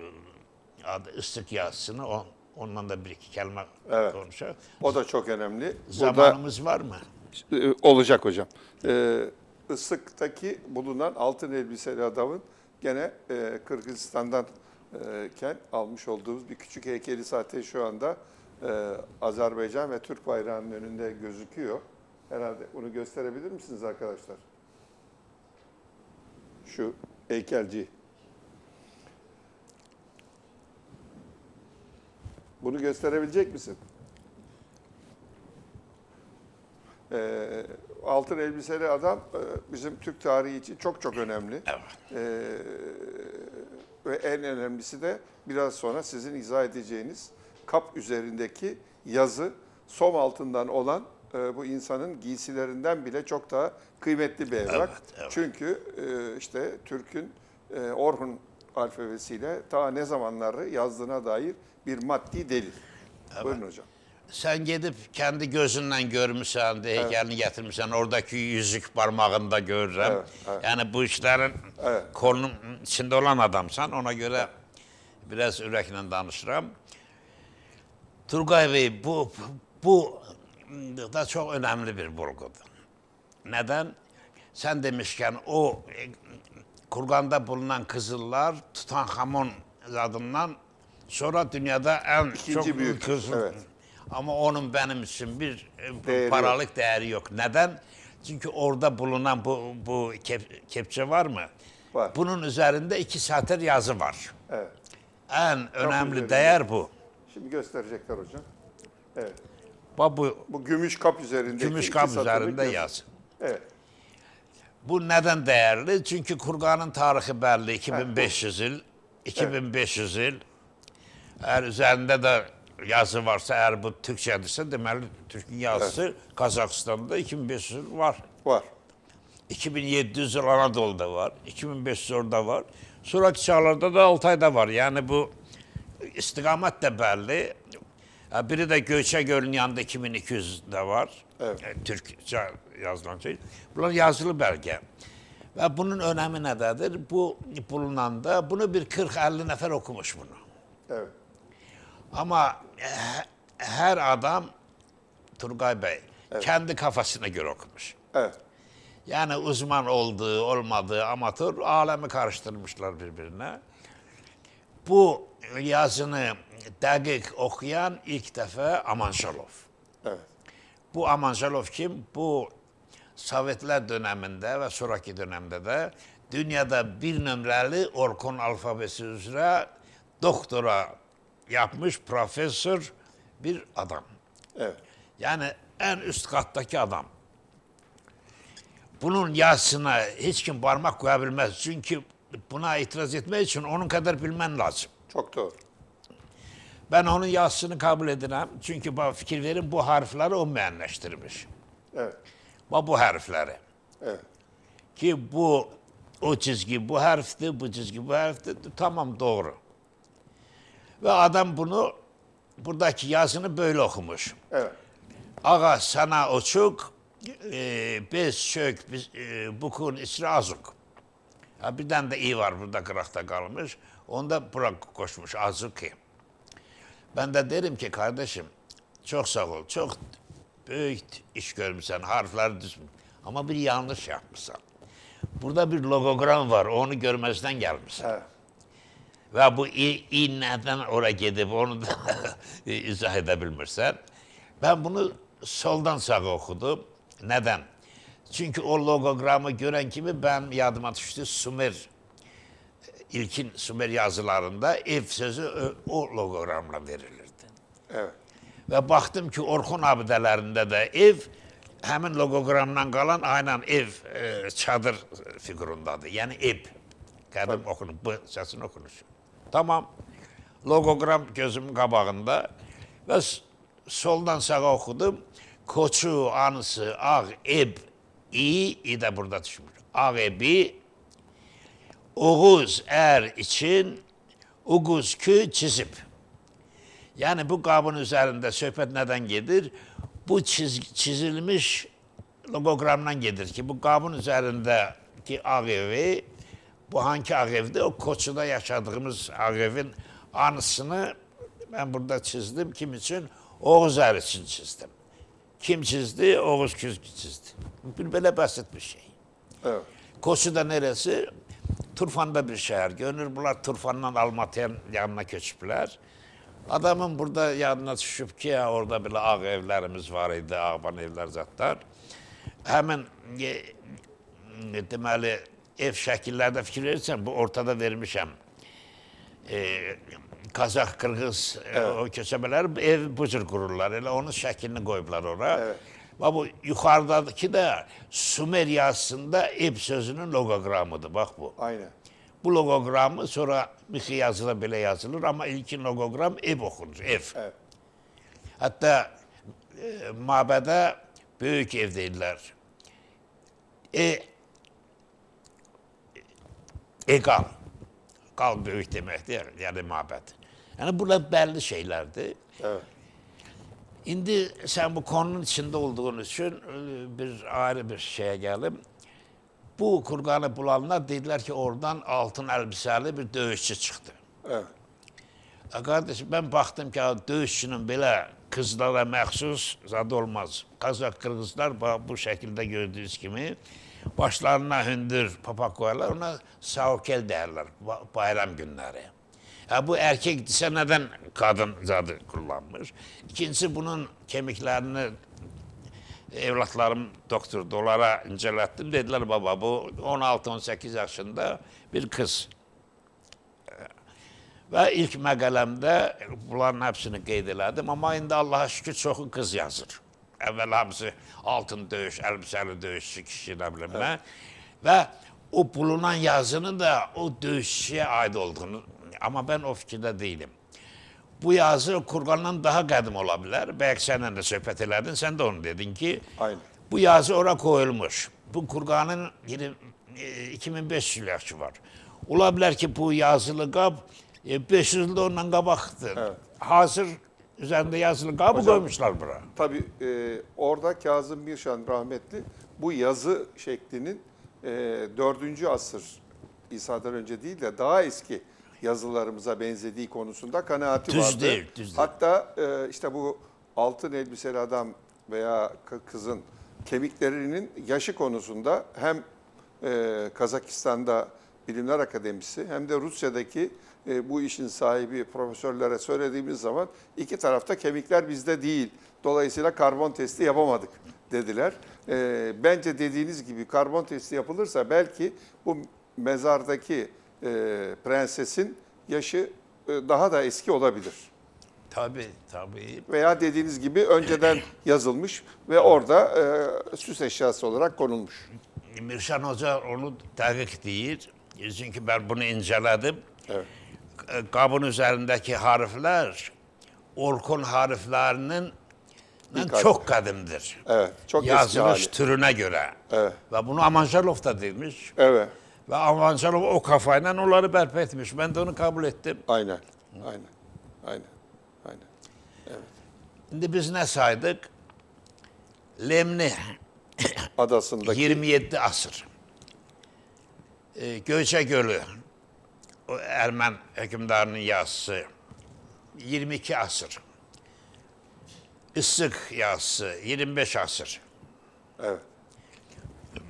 Adı ıslık yazısını on, ondan da bir iki kelime Evet. konuşalım. O da çok önemli. Zamanımız var mı? e, olacak hocam. Ee, Isık'taki bulunan altın elbiseli adamın gene e, Kırgızistan'dan e, ken almış olduğumuz bir küçük heykeli zaten şu anda e, Azerbaycan ve Türk bayrağının önünde gözüküyor. Herhalde bunu gösterebilir misiniz arkadaşlar? Şu heykelci. Bunu gösterebilecek misin? Ee, altın elbiseli adam e, bizim Türk tarihi için çok çok önemli. Evet. Ee, ve en önemlisi de biraz sonra sizin izah edeceğiniz kap üzerindeki yazı som altından olan e, bu insanın giysilerinden bile çok daha kıymetli bir evrak. Evet, evet. Çünkü e, işte Türk'ün e, Orhun alfabesiyle ta ne zamanları yazdığına dair bir maddi delil. Buyurun hocam. Sen gidip kendi gözünden görmüşsen, de heykelini getirmişsen, oradaki yüzük parmağında görürüm. Evet, evet. Yani bu işlerin Evet. konunun içinde olan adamsan ona göre biraz yürekle danışıram. Turgay Bey bu bu da çok önemli bir bulgudur. Neden? Sen demişken o e, kurganda bulunan kızıllar Tutanhamon adından sonra dünyada en İkinci çok büyük, kızıl. evet. Ama onun benim için bir e, Değeri paralık değeri yok. Neden? Çünkü orada bulunan bu, bu kep- kepçe var mı? Var. Bunun üzerinde iki satır yazı var. Evet. En önemli değer bu. Şimdi gösterecekler hocam. Evet. Bu, bu gümüş kap üzerinde. Gümüş kap üzərində yazı. Evet. Bu nədən dəyərli? Çünki Kurqanın tarixi bəlli 2500 il, 2500 il. Əgər üzərində də yazı varsa, əgər bu türkçədirsə, deməli türkün yazısı evet. Qazaxıstanda 2500 il var. Var. 2700 il Anadolu'da var, 2500 orada var. Sonra Çağlar'da da Altay'da var. Yəni bu istiqamət də bəlli. Biri de Göçe Gölü'nün yanında 2200'de var. Evet. E, Türkçe yazılan şey. Bunlar yazılı belge. Ve bunun önemi nedir? Bu bulunanda bunu bir 40-50 nefer okumuş bunu. Evet. Ama e, her adam Turgay Bey kendi kafasına göre okumuş. Evet. Yani uzman olduğu, olmadığı amatör alemi karıştırmışlar birbirine. Bu yazını dakik okuyan ilk defa Amanşalov. Evet. Bu Amanşalov kim? Bu Sovyetler döneminde ve sonraki dönemde de dünyada bir numaralı Orkun alfabesi üzere doktora yapmış profesör bir adam. Evet. Yani en üst kattaki adam. Bunun yazısına hiç kim parmak koyabilmez. Çünkü buna itiraz etmek için onun kadar bilmen lazım. Çok doğru. Ben onun yazısını kabul edemem. Çünkü bana fikir verin bu harfleri o müenneştirmiş. Evet. Bu bu harfleri. Evet. Ki bu o çizgi bu harfti, bu çizgi bu harfti. Tamam doğru. Ve adam bunu buradaki yazını böyle okumuş. Evet. Ağa sana uçuk, e, biz çök, biz, e, bukun isri azuk. Ha, bir tane de iyi var burada kırakta kalmış. Onda bırak koşmuş azuki. Ben de derim ki kardeşim çok sağ ol, çok böyük iş görmüsən, harflar düz. Ama bir yanlış yapmışsan. Burada bir logogram var, onu görmezden gelmişsin. Evet. Və bu iynədən ora gedib, onu da izah edə bilmirsən. Mən bunu soldan sağa oxudum. Nədən? Çünki o loqogramı görən kimi mən yadıma düşdü Sumer ilkin Sümer yazılarında ev sözü o logogramla verilirdi. Evet. Və baxdım ki, Orxun abidələrində də ev həmin logogramdan qalan aynan ev e, çadır figurundadır. Yəni ev. Qədim oxunur, bu səsini oxunur. Tamam. Logogram gözümün qabağında və soldan sağa oxudum. Koçu, anısı, ağ, eb, i, i də burada düşmür. Ağ, ebi, Oğuz er için, Uguz kü çizip. Yani bu kabın üzerinde söhbet neden gelir? Bu çiz, çizilmiş logogramdan gelir ki bu kabın üzerindeki ağ evi, bu hangi ağ evde? O Koçu'da yaşadığımız ağ evin anısını ben burada çizdim. Kim için? Oğuz Er için çizdim. Kim çizdi? Oğuz Küzgü çizdi. Bir böyle basit bir şey. Evet. Koçu'da neresi? Turfan'da bir şehir. Gönül bunlar Turfan'dan Almatya'nın yanına göçüpler. Adamın burada yanına düşüp ki ya orada bile ağ evlerimiz var idi, ağban evler zaten. Hemen e, deməli ev şəkillərdə fikir verirsən, bu ortada vermişəm. E, Kazak, Kırgız e, o köçəbələr ev bu cür qururlar. Elə onun şəklini qoyublar ora. Evet. Ve bu yukarıdaki de Sümer yazısında ev sözünün logogramıdır. Bak bu. Aynen. Bu logogramı sonra Mixi yazıda bile yazılır ama ilkin logogram ev okunur. Ev. Evet. Hatta e, mabede büyük ev değiller. E, egal. Kal büyük demektir yani mabed. Yani bunlar belli şeylerdi. Evet. İndi sən bu konunun içində olduğun üçün e, bir ayrı bir şeyə gəlib. Bu kurqanı bulanlar dedilər ki, oradan altın əlbisəli bir döyüşçü çıxdı. Evet. E Qardaş, mən baxdım ki, döyüşçünün belə qızlara məxsus zad olmaz. Qazaq qırğızlar bu şəkildə gördüyünüz kimi başlarına hündür papak qoyarlar, ona saokel deyirlər bayram günləri. Ha, bu erkekse neden kadın zadı kullanmış? İkincisi bunun kemiklerini evlatlarım doktor dolara incelettim. Dediler baba bu 16-18 yaşında bir kız. Ve ilk məqələmdə bunların hepsini qeyd elədim. Amma indi Allah'a şükür çoxu qız yazır. Əvvəl hamısı altın döyüş, əlbisəli döyüşçü kişi nə bilim mən. Və o bulunan yazının da o döyüşçüyə aid olduğunu. Amma ben o fikirdə değilim. Bu yazı Kurgan'dan daha qədim ola bilər. Belki seninle de söhbət elədin, sen de onu dedin ki, Aynen. bu yazı ora koyulmuş. Bu Kurgan'ın yirmi- e, 2500 yaşı var. Ola bilər ki, bu yazılı e, 500 yılda ondan qabaqdır. Evet. Hazır üzerinde yazılı qabı koymuşlar bura. Tabii e, orada Kazım Birşan rahmetli bu yazı şeklinin e, 4. asır İsa'dan önce değil de daha eski yazılarımıza benzediği konusunda kanaati Düz vardı. değil, düz. Hatta e, işte bu altın elbiseli adam veya kı- kızın kemiklerinin yaşı konusunda hem e, Kazakistan'da Bilimler Akademisi hem de Rusya'daki e, bu işin sahibi profesörlere söylediğimiz zaman iki tarafta kemikler bizde değil. Dolayısıyla karbon testi yapamadık dediler. E, bence dediğiniz gibi karbon testi yapılırsa belki bu mezardaki e, prensesin yaşı e, daha da eski olabilir. Tabii, tabii. Veya dediğiniz gibi önceden yazılmış ve orada e, süs eşyası olarak konulmuş. Mirşan Hoca onu dəqiq deyir. Çünkü ben bunu inceledim. Evet. Qabın üzerindeki harfler Orkun harflerinin çok kadimdir. Evet, çok eski Yazılış hali. türüne göre. Evet. Ve bunu Amanjalov da demiş. Evet, Ve Amanjalov o kafayla onları bərpa etmiş. Ben de onu kabul ettim. aynen, aynen, aynen, aynen. Şimdi biz ne saydık? Lemni Adasındaki 27 asır. Ee, Göçe Gölü, o Ermen hükümdarının yazısı 22 asır. Isık yazısı 25 asır. evet,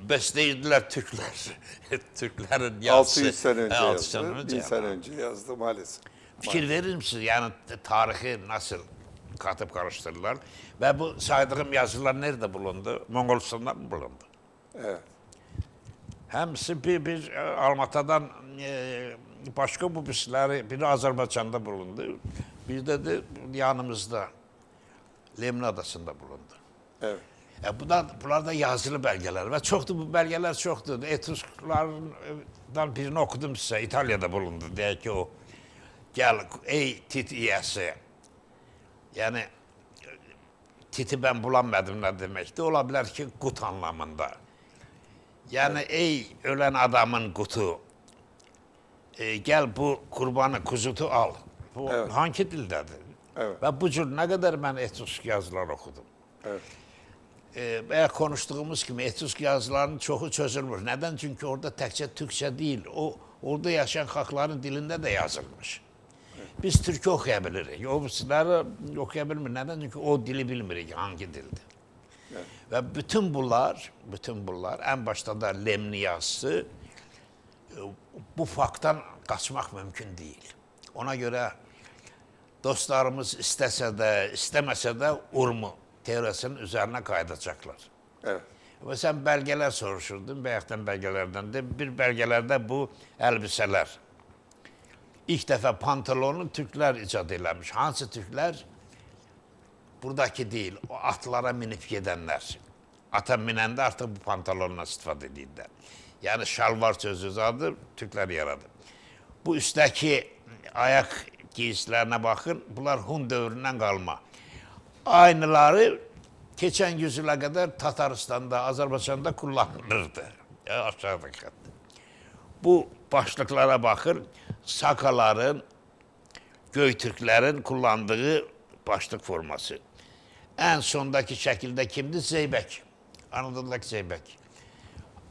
Besleyiciler Türkler. Türklerin yazısı. 600 sene önce 600 yazdı, sene 1000 önce. sene önce yazdı maalesef. Fikir verir misiniz? Yani tarihi nasıl katıp karıştırırlar? Ve bu saydığım yazılar nerede bulundu? Moğolistan'da mı bulundu? Evet, Hemsi bir, bir e, Almata'dan e, başka bu birisleri, biri Azerbaycan'da bulundu. Bir de de yanımızda Lemni Adası'nda bulundu. evet, E, bunlar, bunlarda yazılı bəlgələr və çoxdur bu bəlgələr çoxdur. Etrusklardan birini oxudum sizə, İtalyada bulundu. Deyək ki o gəl ey tit iyəsi. Yəni titi mən bulanmadım nə deməkdir? Ola bilər ki qut anlamında. Yəni ey ölən adamın qutu. E, gəl bu qurbanı kuzutu al. Bu evet. hangi dildədir? Evet. Və bu cür nə qədər mən etrusk yazılar oxudum. Evet e, konuşduğumuz kimi etüsk yazılarının çoxu çözülmür. Nədən? Çünki orada təkcə türkçə deyil, o orada yaşayan xalqların dilində də yazılmış. Biz türkü oxuya bilirik. O sizləri oxuya bilmir. Nədən? Çünki o dili bilmirik hangi dildir. Evet. Və bütün bunlar, bütün bunlar ən başda da Lemni yazısı bu faktdan qaçmaq mümkün deyil. Ona görə dostlarımız istəsə də, istəməsə də urmu teorisinin üzərinə qayıdacaqlar. Evet. Və sən bəlgələr soruşurdun, bayaqdan bəlgələrdən də. Bir bəlgələrdə bu əlbisələr. İlk dəfə pantalonu türklər icad eləmiş. Hansı türklər? Buradakı deyil, o atlara minib gedənlər. Ata minəndə artıq bu pantalonla istifadə edirlər. Yəni şalvar sözü zadı türklər yaradıb. Bu üstdəki ayaq giysilərinə baxın, bunlar Hun dövründən qalma. Aynıları keçən yüzyıla qədər Tataristanda, Azərbaycanda kullanılırdı. E, aşağıda qatta. Bu başlıqlara baxın, sakaların, göytürklərin kullandığı başlıq forması. Ən sondakı şəkildə kimdir? Zeybək. Anadolu'dakı Zeybək.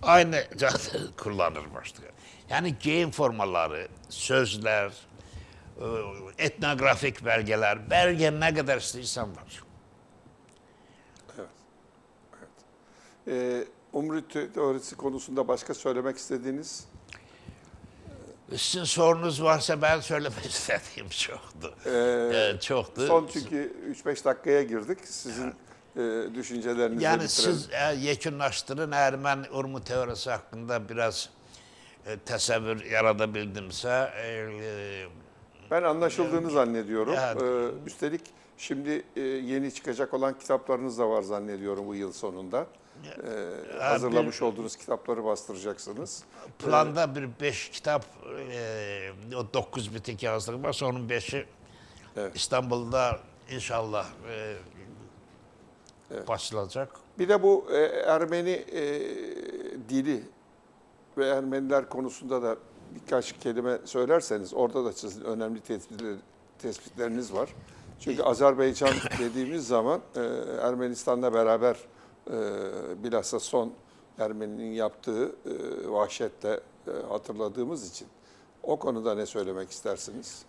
Aynı cadı kullanır başlığı. Yəni geyim formaları, sözlər, etnografik belgeler, belge ne kadar istiyorsan var. Ee, Umri teorisi konusunda başka söylemek istediğiniz? Sizin sorunuz varsa ben söylemek istediğim çoktu. Ee, Evet, çoktu. Son çünkü 3-5 dakikaya girdik. Sizin e, düşüncelerinizi Yani bitirelim. siz e, yekunlaştırın Ermen Urmu teorisi hakkında biraz e, tesevvür yaratabildimse e, e, Ben anlaşıldığını zannediyorum. Evet. Ee, üstelik şimdi e, yeni çıkacak olan kitaplarınız da var zannediyorum bu yıl sonunda. Ee, hazırlamış olduğunuz kitapları bastıracaksınız. planda bir beş kitap e, o dokuz yazdık var. Onun beşi Evet. İstanbul'da inşallah e, basılacak. Bir de bu e, Ermeni e, dili ve Ermeniler konusunda da birkaç kelime söylerseniz orada da sizin önemli tespitler, tespitleriniz var. Çünkü Azerbaycan dediğimiz zaman e, Ermenistan'la beraber e, bilhassa son Ermeni'nin yaptığı e, vahşetle e, hatırladığımız için o konuda ne söylemek istersiniz?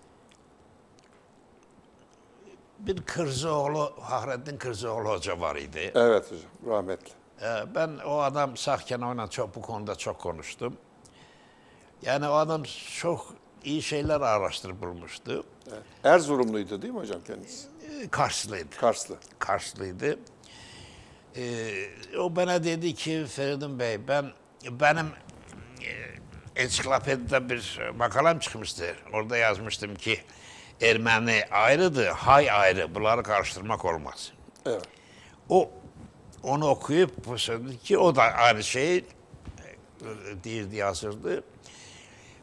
Bir Kırzıoğlu, Fahrettin Kırzıoğlu Hoca var idi. Evet hocam, rahmetli. Ee, Ben o adam sahken onunla çok bu konuda çok konuştum. Yani o adam çok iyi şeyler araştırıp bulmuştu. Evet. Erzurumluydu değil mi hocam kendisi? Ee, Karslıydı. Karslı. Karslıydı. Ee, o bana dedi ki Feridun Bey ben benim e, ensiklopedide bir makalem çıkmıştı. Orada yazmıştım ki Ermeni ayrıdır, hay ayrı. Bunları karıştırmak olmaz. Evet. O onu okuyup söyledi ki o da aynı şeyi e, değildi yazırdı.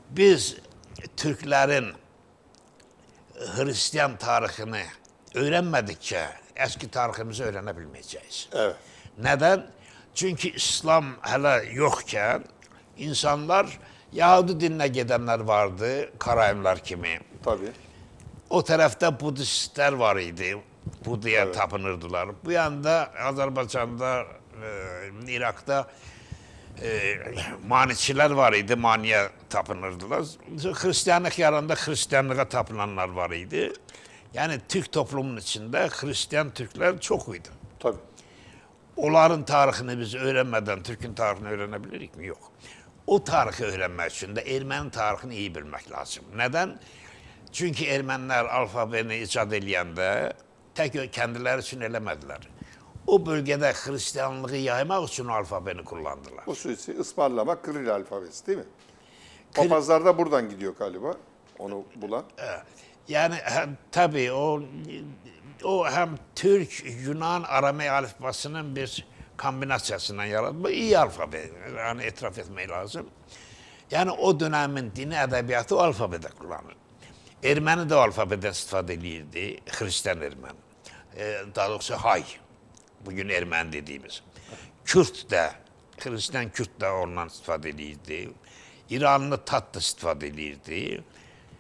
biz Türklərin Hristiyan tarixini öyrənmədikcə əski tariximizi öyrənə bilməyəcəyiz. Evet. Nədən? Çünki İslam hələ yoxkən insanlar Yahudi dininə gedənlər vardı, Karayimlər kimi. Tabii. O tərəfdə Budistlər var idi. Budaya evet. tapınırdılar. Bu yanda Azərbaycanda, e, İraqda e, maniçilər var idi, maniyə tapınırdılar. Xristiyanlıq yaranda xristiyanlığa tapınanlar var idi. Yəni Türk toplumunun içində xristiyan türklər çox idi. Təbii. Onların tarixini biz öyrənmədən Türkün tarixini öyrənə bilirikmi? Yox. O tarixi öyrənmək üçün də erməni tarixini iyi bilmək lazım. Nədən? Çünki ermənilər alfabeni icad edəndə tək kəndiləri üçün eləmədilər. O bölgede Hristiyanlığı yaymak için o alfabeni kullandılar. Hususi ısmarlama Kiril alfabesi değil mi? Kir- Papazlar da buradan gidiyor galiba. Onu bulan. Yani tabii o o hem Türk, Yunan, Aramey alfabasının bir kombinasyasından yaratma iyi alfabe. Yani etraf etmeyi lazım. Yani o dönemin dini edebiyatı o alfabede kullanır. Ermeni de o alfabeden istifade edilirdi. Hristiyan Ermeni. Ee, daha doğrusu Hay. Bugün Ermeni dediğimiz. Kürt de, Hristiyan Kürt de ondan istifade edilirdi. İranlı Tat da istifade edilirdi.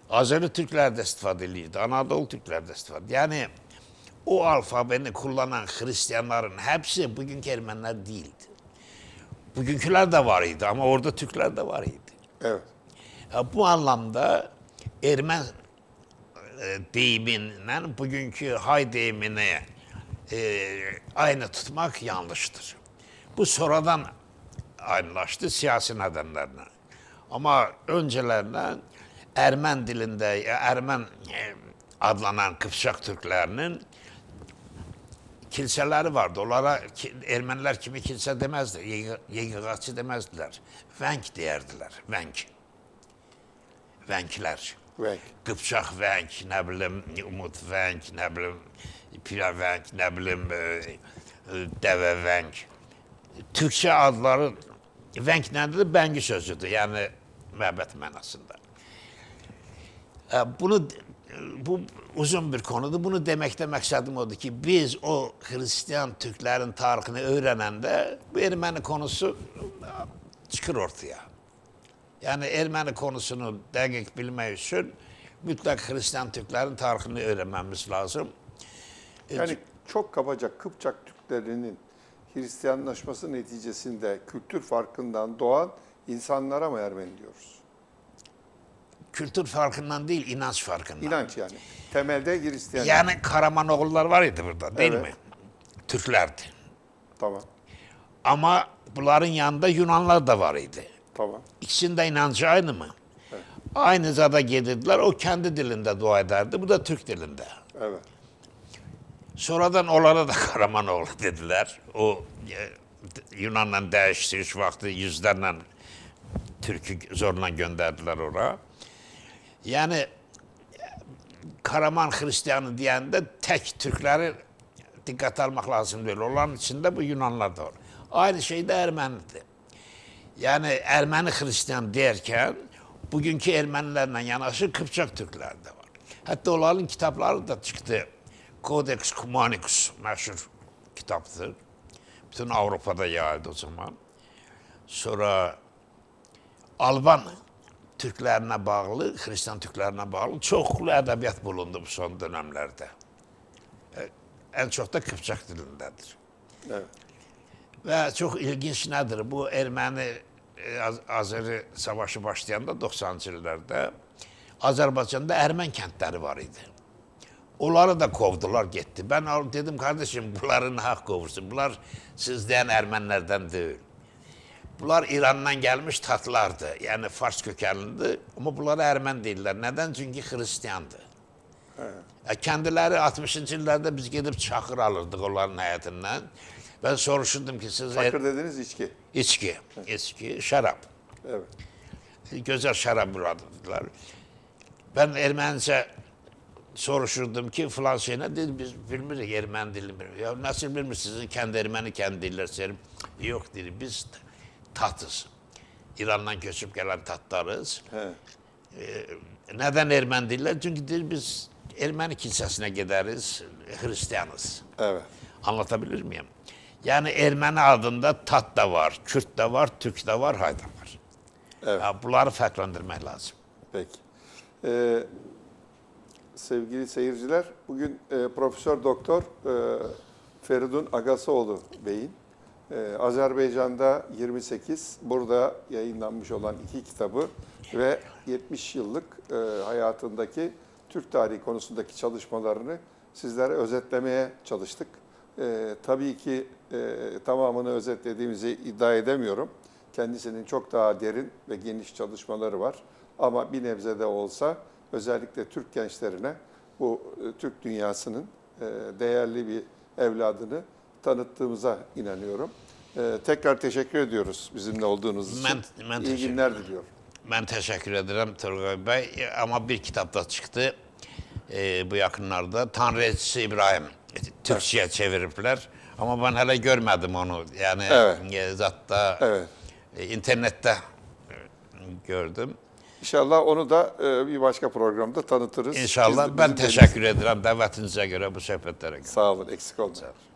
Azeri Türkler de istifade edilirdi. Anadolu Türkler de istifade Yani o alfabeni kullanan Hristiyanların hepsi bugünkü Ermeniler değildi. Bugünküler de var idi ama orada Türkler de var idi. Evet. Ya bu anlamda Ermen e, deyiminden bugünkü hay deyimini e, aynı tutmak yanlıştır. Bu sonradan aynılaştı siyasi nedenlerle. Ama öncelerden Ermen dilinde, Ermen e, adlanan Kıpçak Türklerinin kiliseleri vardı. Onlara Ermeniler kimi kilise demezdi, Yegagaçı demezdiler. Venk derdiler, Venk. Venkler. Renk. Kıpçak Venk, ne bileyim Umut Venk, ne bileyim pilavəng, nə bilim, e, e, dəvə vəng. Türkçə adları vəng nədir? Bəngi sözüdür. Yəni məbət mənasında. E, bunu bu uzun bir konudur. Bunu deməkdə məqsədim odur ki, biz o xristiyan türklərin tarixini öyrənəndə bu erməni konusu çıxır ortaya. Yəni erməni konusunu dəqiq bilmək üçün mütləq xristiyan türklərin tarixini öyrənməmiz lazım. Yani çok kabaca Kıpçak Türklerinin Hristiyanlaşması neticesinde kültür farkından doğan insanlara mı Ermeni diyoruz? kültür farkından değil, inanç farkından. İnanç yani. Temelde Hristiyan. Yani Karamanoğullar var idi burada değil Evet. mi? Türklerdi. Tamam. Ama bunların yanında Yunanlar da var idi. Tamam. İkisinin de inancı aynı mı? Aynı zada gelirdiler. O kendi dilinde dua ederdi. Bu da Türk dilinde. Evet. Sonradan onlara da Karamanoğlu dedilər. O e, Yunanla dəyişdiriş vaxtı yüzlərlə türkü zorla göndərdilər ora. Yəni e, Karaman xristianı deyəndə tək türkləri diqqət almaq lazım deyil. Onların içində bu Yunanlar da var. Aynı şey də Ermənidir. Yəni Erməni xristian deyərkən bugünkü ermənilərlə yanaşı Qıpçaq türkləri də var. Hətta onların kitabları da çıxdı. Kodeks Kumanicus məşhur kitabdır. Bütün Avropada yayıldı o zaman. Sonra Alban türklərinə bağlı, xristian türklərinə bağlı çoxlu ədəbiyyat bulundu bu son dönəmlərdə. E, ən çox da Kıpçaq dilindədir. Evet. Və çox ilginc nədir? Bu erməni e, Azəri savaşı başlayanda 90-cı illərdə Azərbaycanda Ermən kəndləri var idi. Onları da kovdular, getdi. Mən dedim, kardeşim, bunların haqq qovursun. Bunlar sizdən ermənilərdən deyil. Bunlar İrandan gəlmiş tatlardır, yəni fars kökənlidir. Amma bunlara ermən deyirlər. Nədən? Çünki xristiyandır. Hə. E, Kəndiləri 60-cı illərdə biz gedib çaxır alırdıq onların həyətindən. Mən soruşurdum ki, siz... Çaxır dediniz, içki. İçki, hə. içki, şərab. Evet. Gözəl şərab buradırlar. Mən ermənicə soruşturdum ki falan şey ne dedi biz bilmiyoruz Ermeni dilini bilmiyoruz. Ya nasıl bilmiyorsunuz kendi Ermeni kendi diller serim. Yok dedi biz tatız. İran'dan göçüp gelen tatlarız. He. Neden Ermeni diller? Çünkü dedi, biz Ermeni kilisesine gideriz, Hristiyanız. Evet. Anlatabilir miyim? Yani Ermeni adında tat da var, Kürt de var, Türk de var, Hayda var. Evet. Ya bunları farklandırmak lazım. Peki. Ee, sevgili seyirciler, bugün e, Profesör Doktor e, Feridun Agasoğlu Bey'in e, Azerbaycan'da 28, burada yayınlanmış olan iki kitabı ve 70 yıllık e, hayatındaki Türk tarihi konusundaki çalışmalarını sizlere özetlemeye çalıştık. E, tabii ki e, tamamını özetlediğimizi iddia edemiyorum. Kendisinin çok daha derin ve geniş çalışmaları var. Ama bir nebze de olsa özellikle Türk gençlerine bu e, Türk dünyasının e, değerli bir evladını tanıttığımıza inanıyorum. E, tekrar teşekkür ediyoruz bizimle olduğunuz için. Ben- ben İyi günler diliyorum. Ben teşekkür ederim Turgay Bey. Ama bir kitapta çıktı e, bu yakınlarda. Tanrı Elçisi İbrahim. Türkçe'ye çeviripler. Ama ben hala görmedim onu. Yani Evet. zatta Evet. internette gördüm. İnşallah onu da e, bir başka programda tanıtırız. İnşallah de- ben teşekkür ederim davetinize göre bu sohbetlere göre. Sağ olun, eksik olmayın. B Plus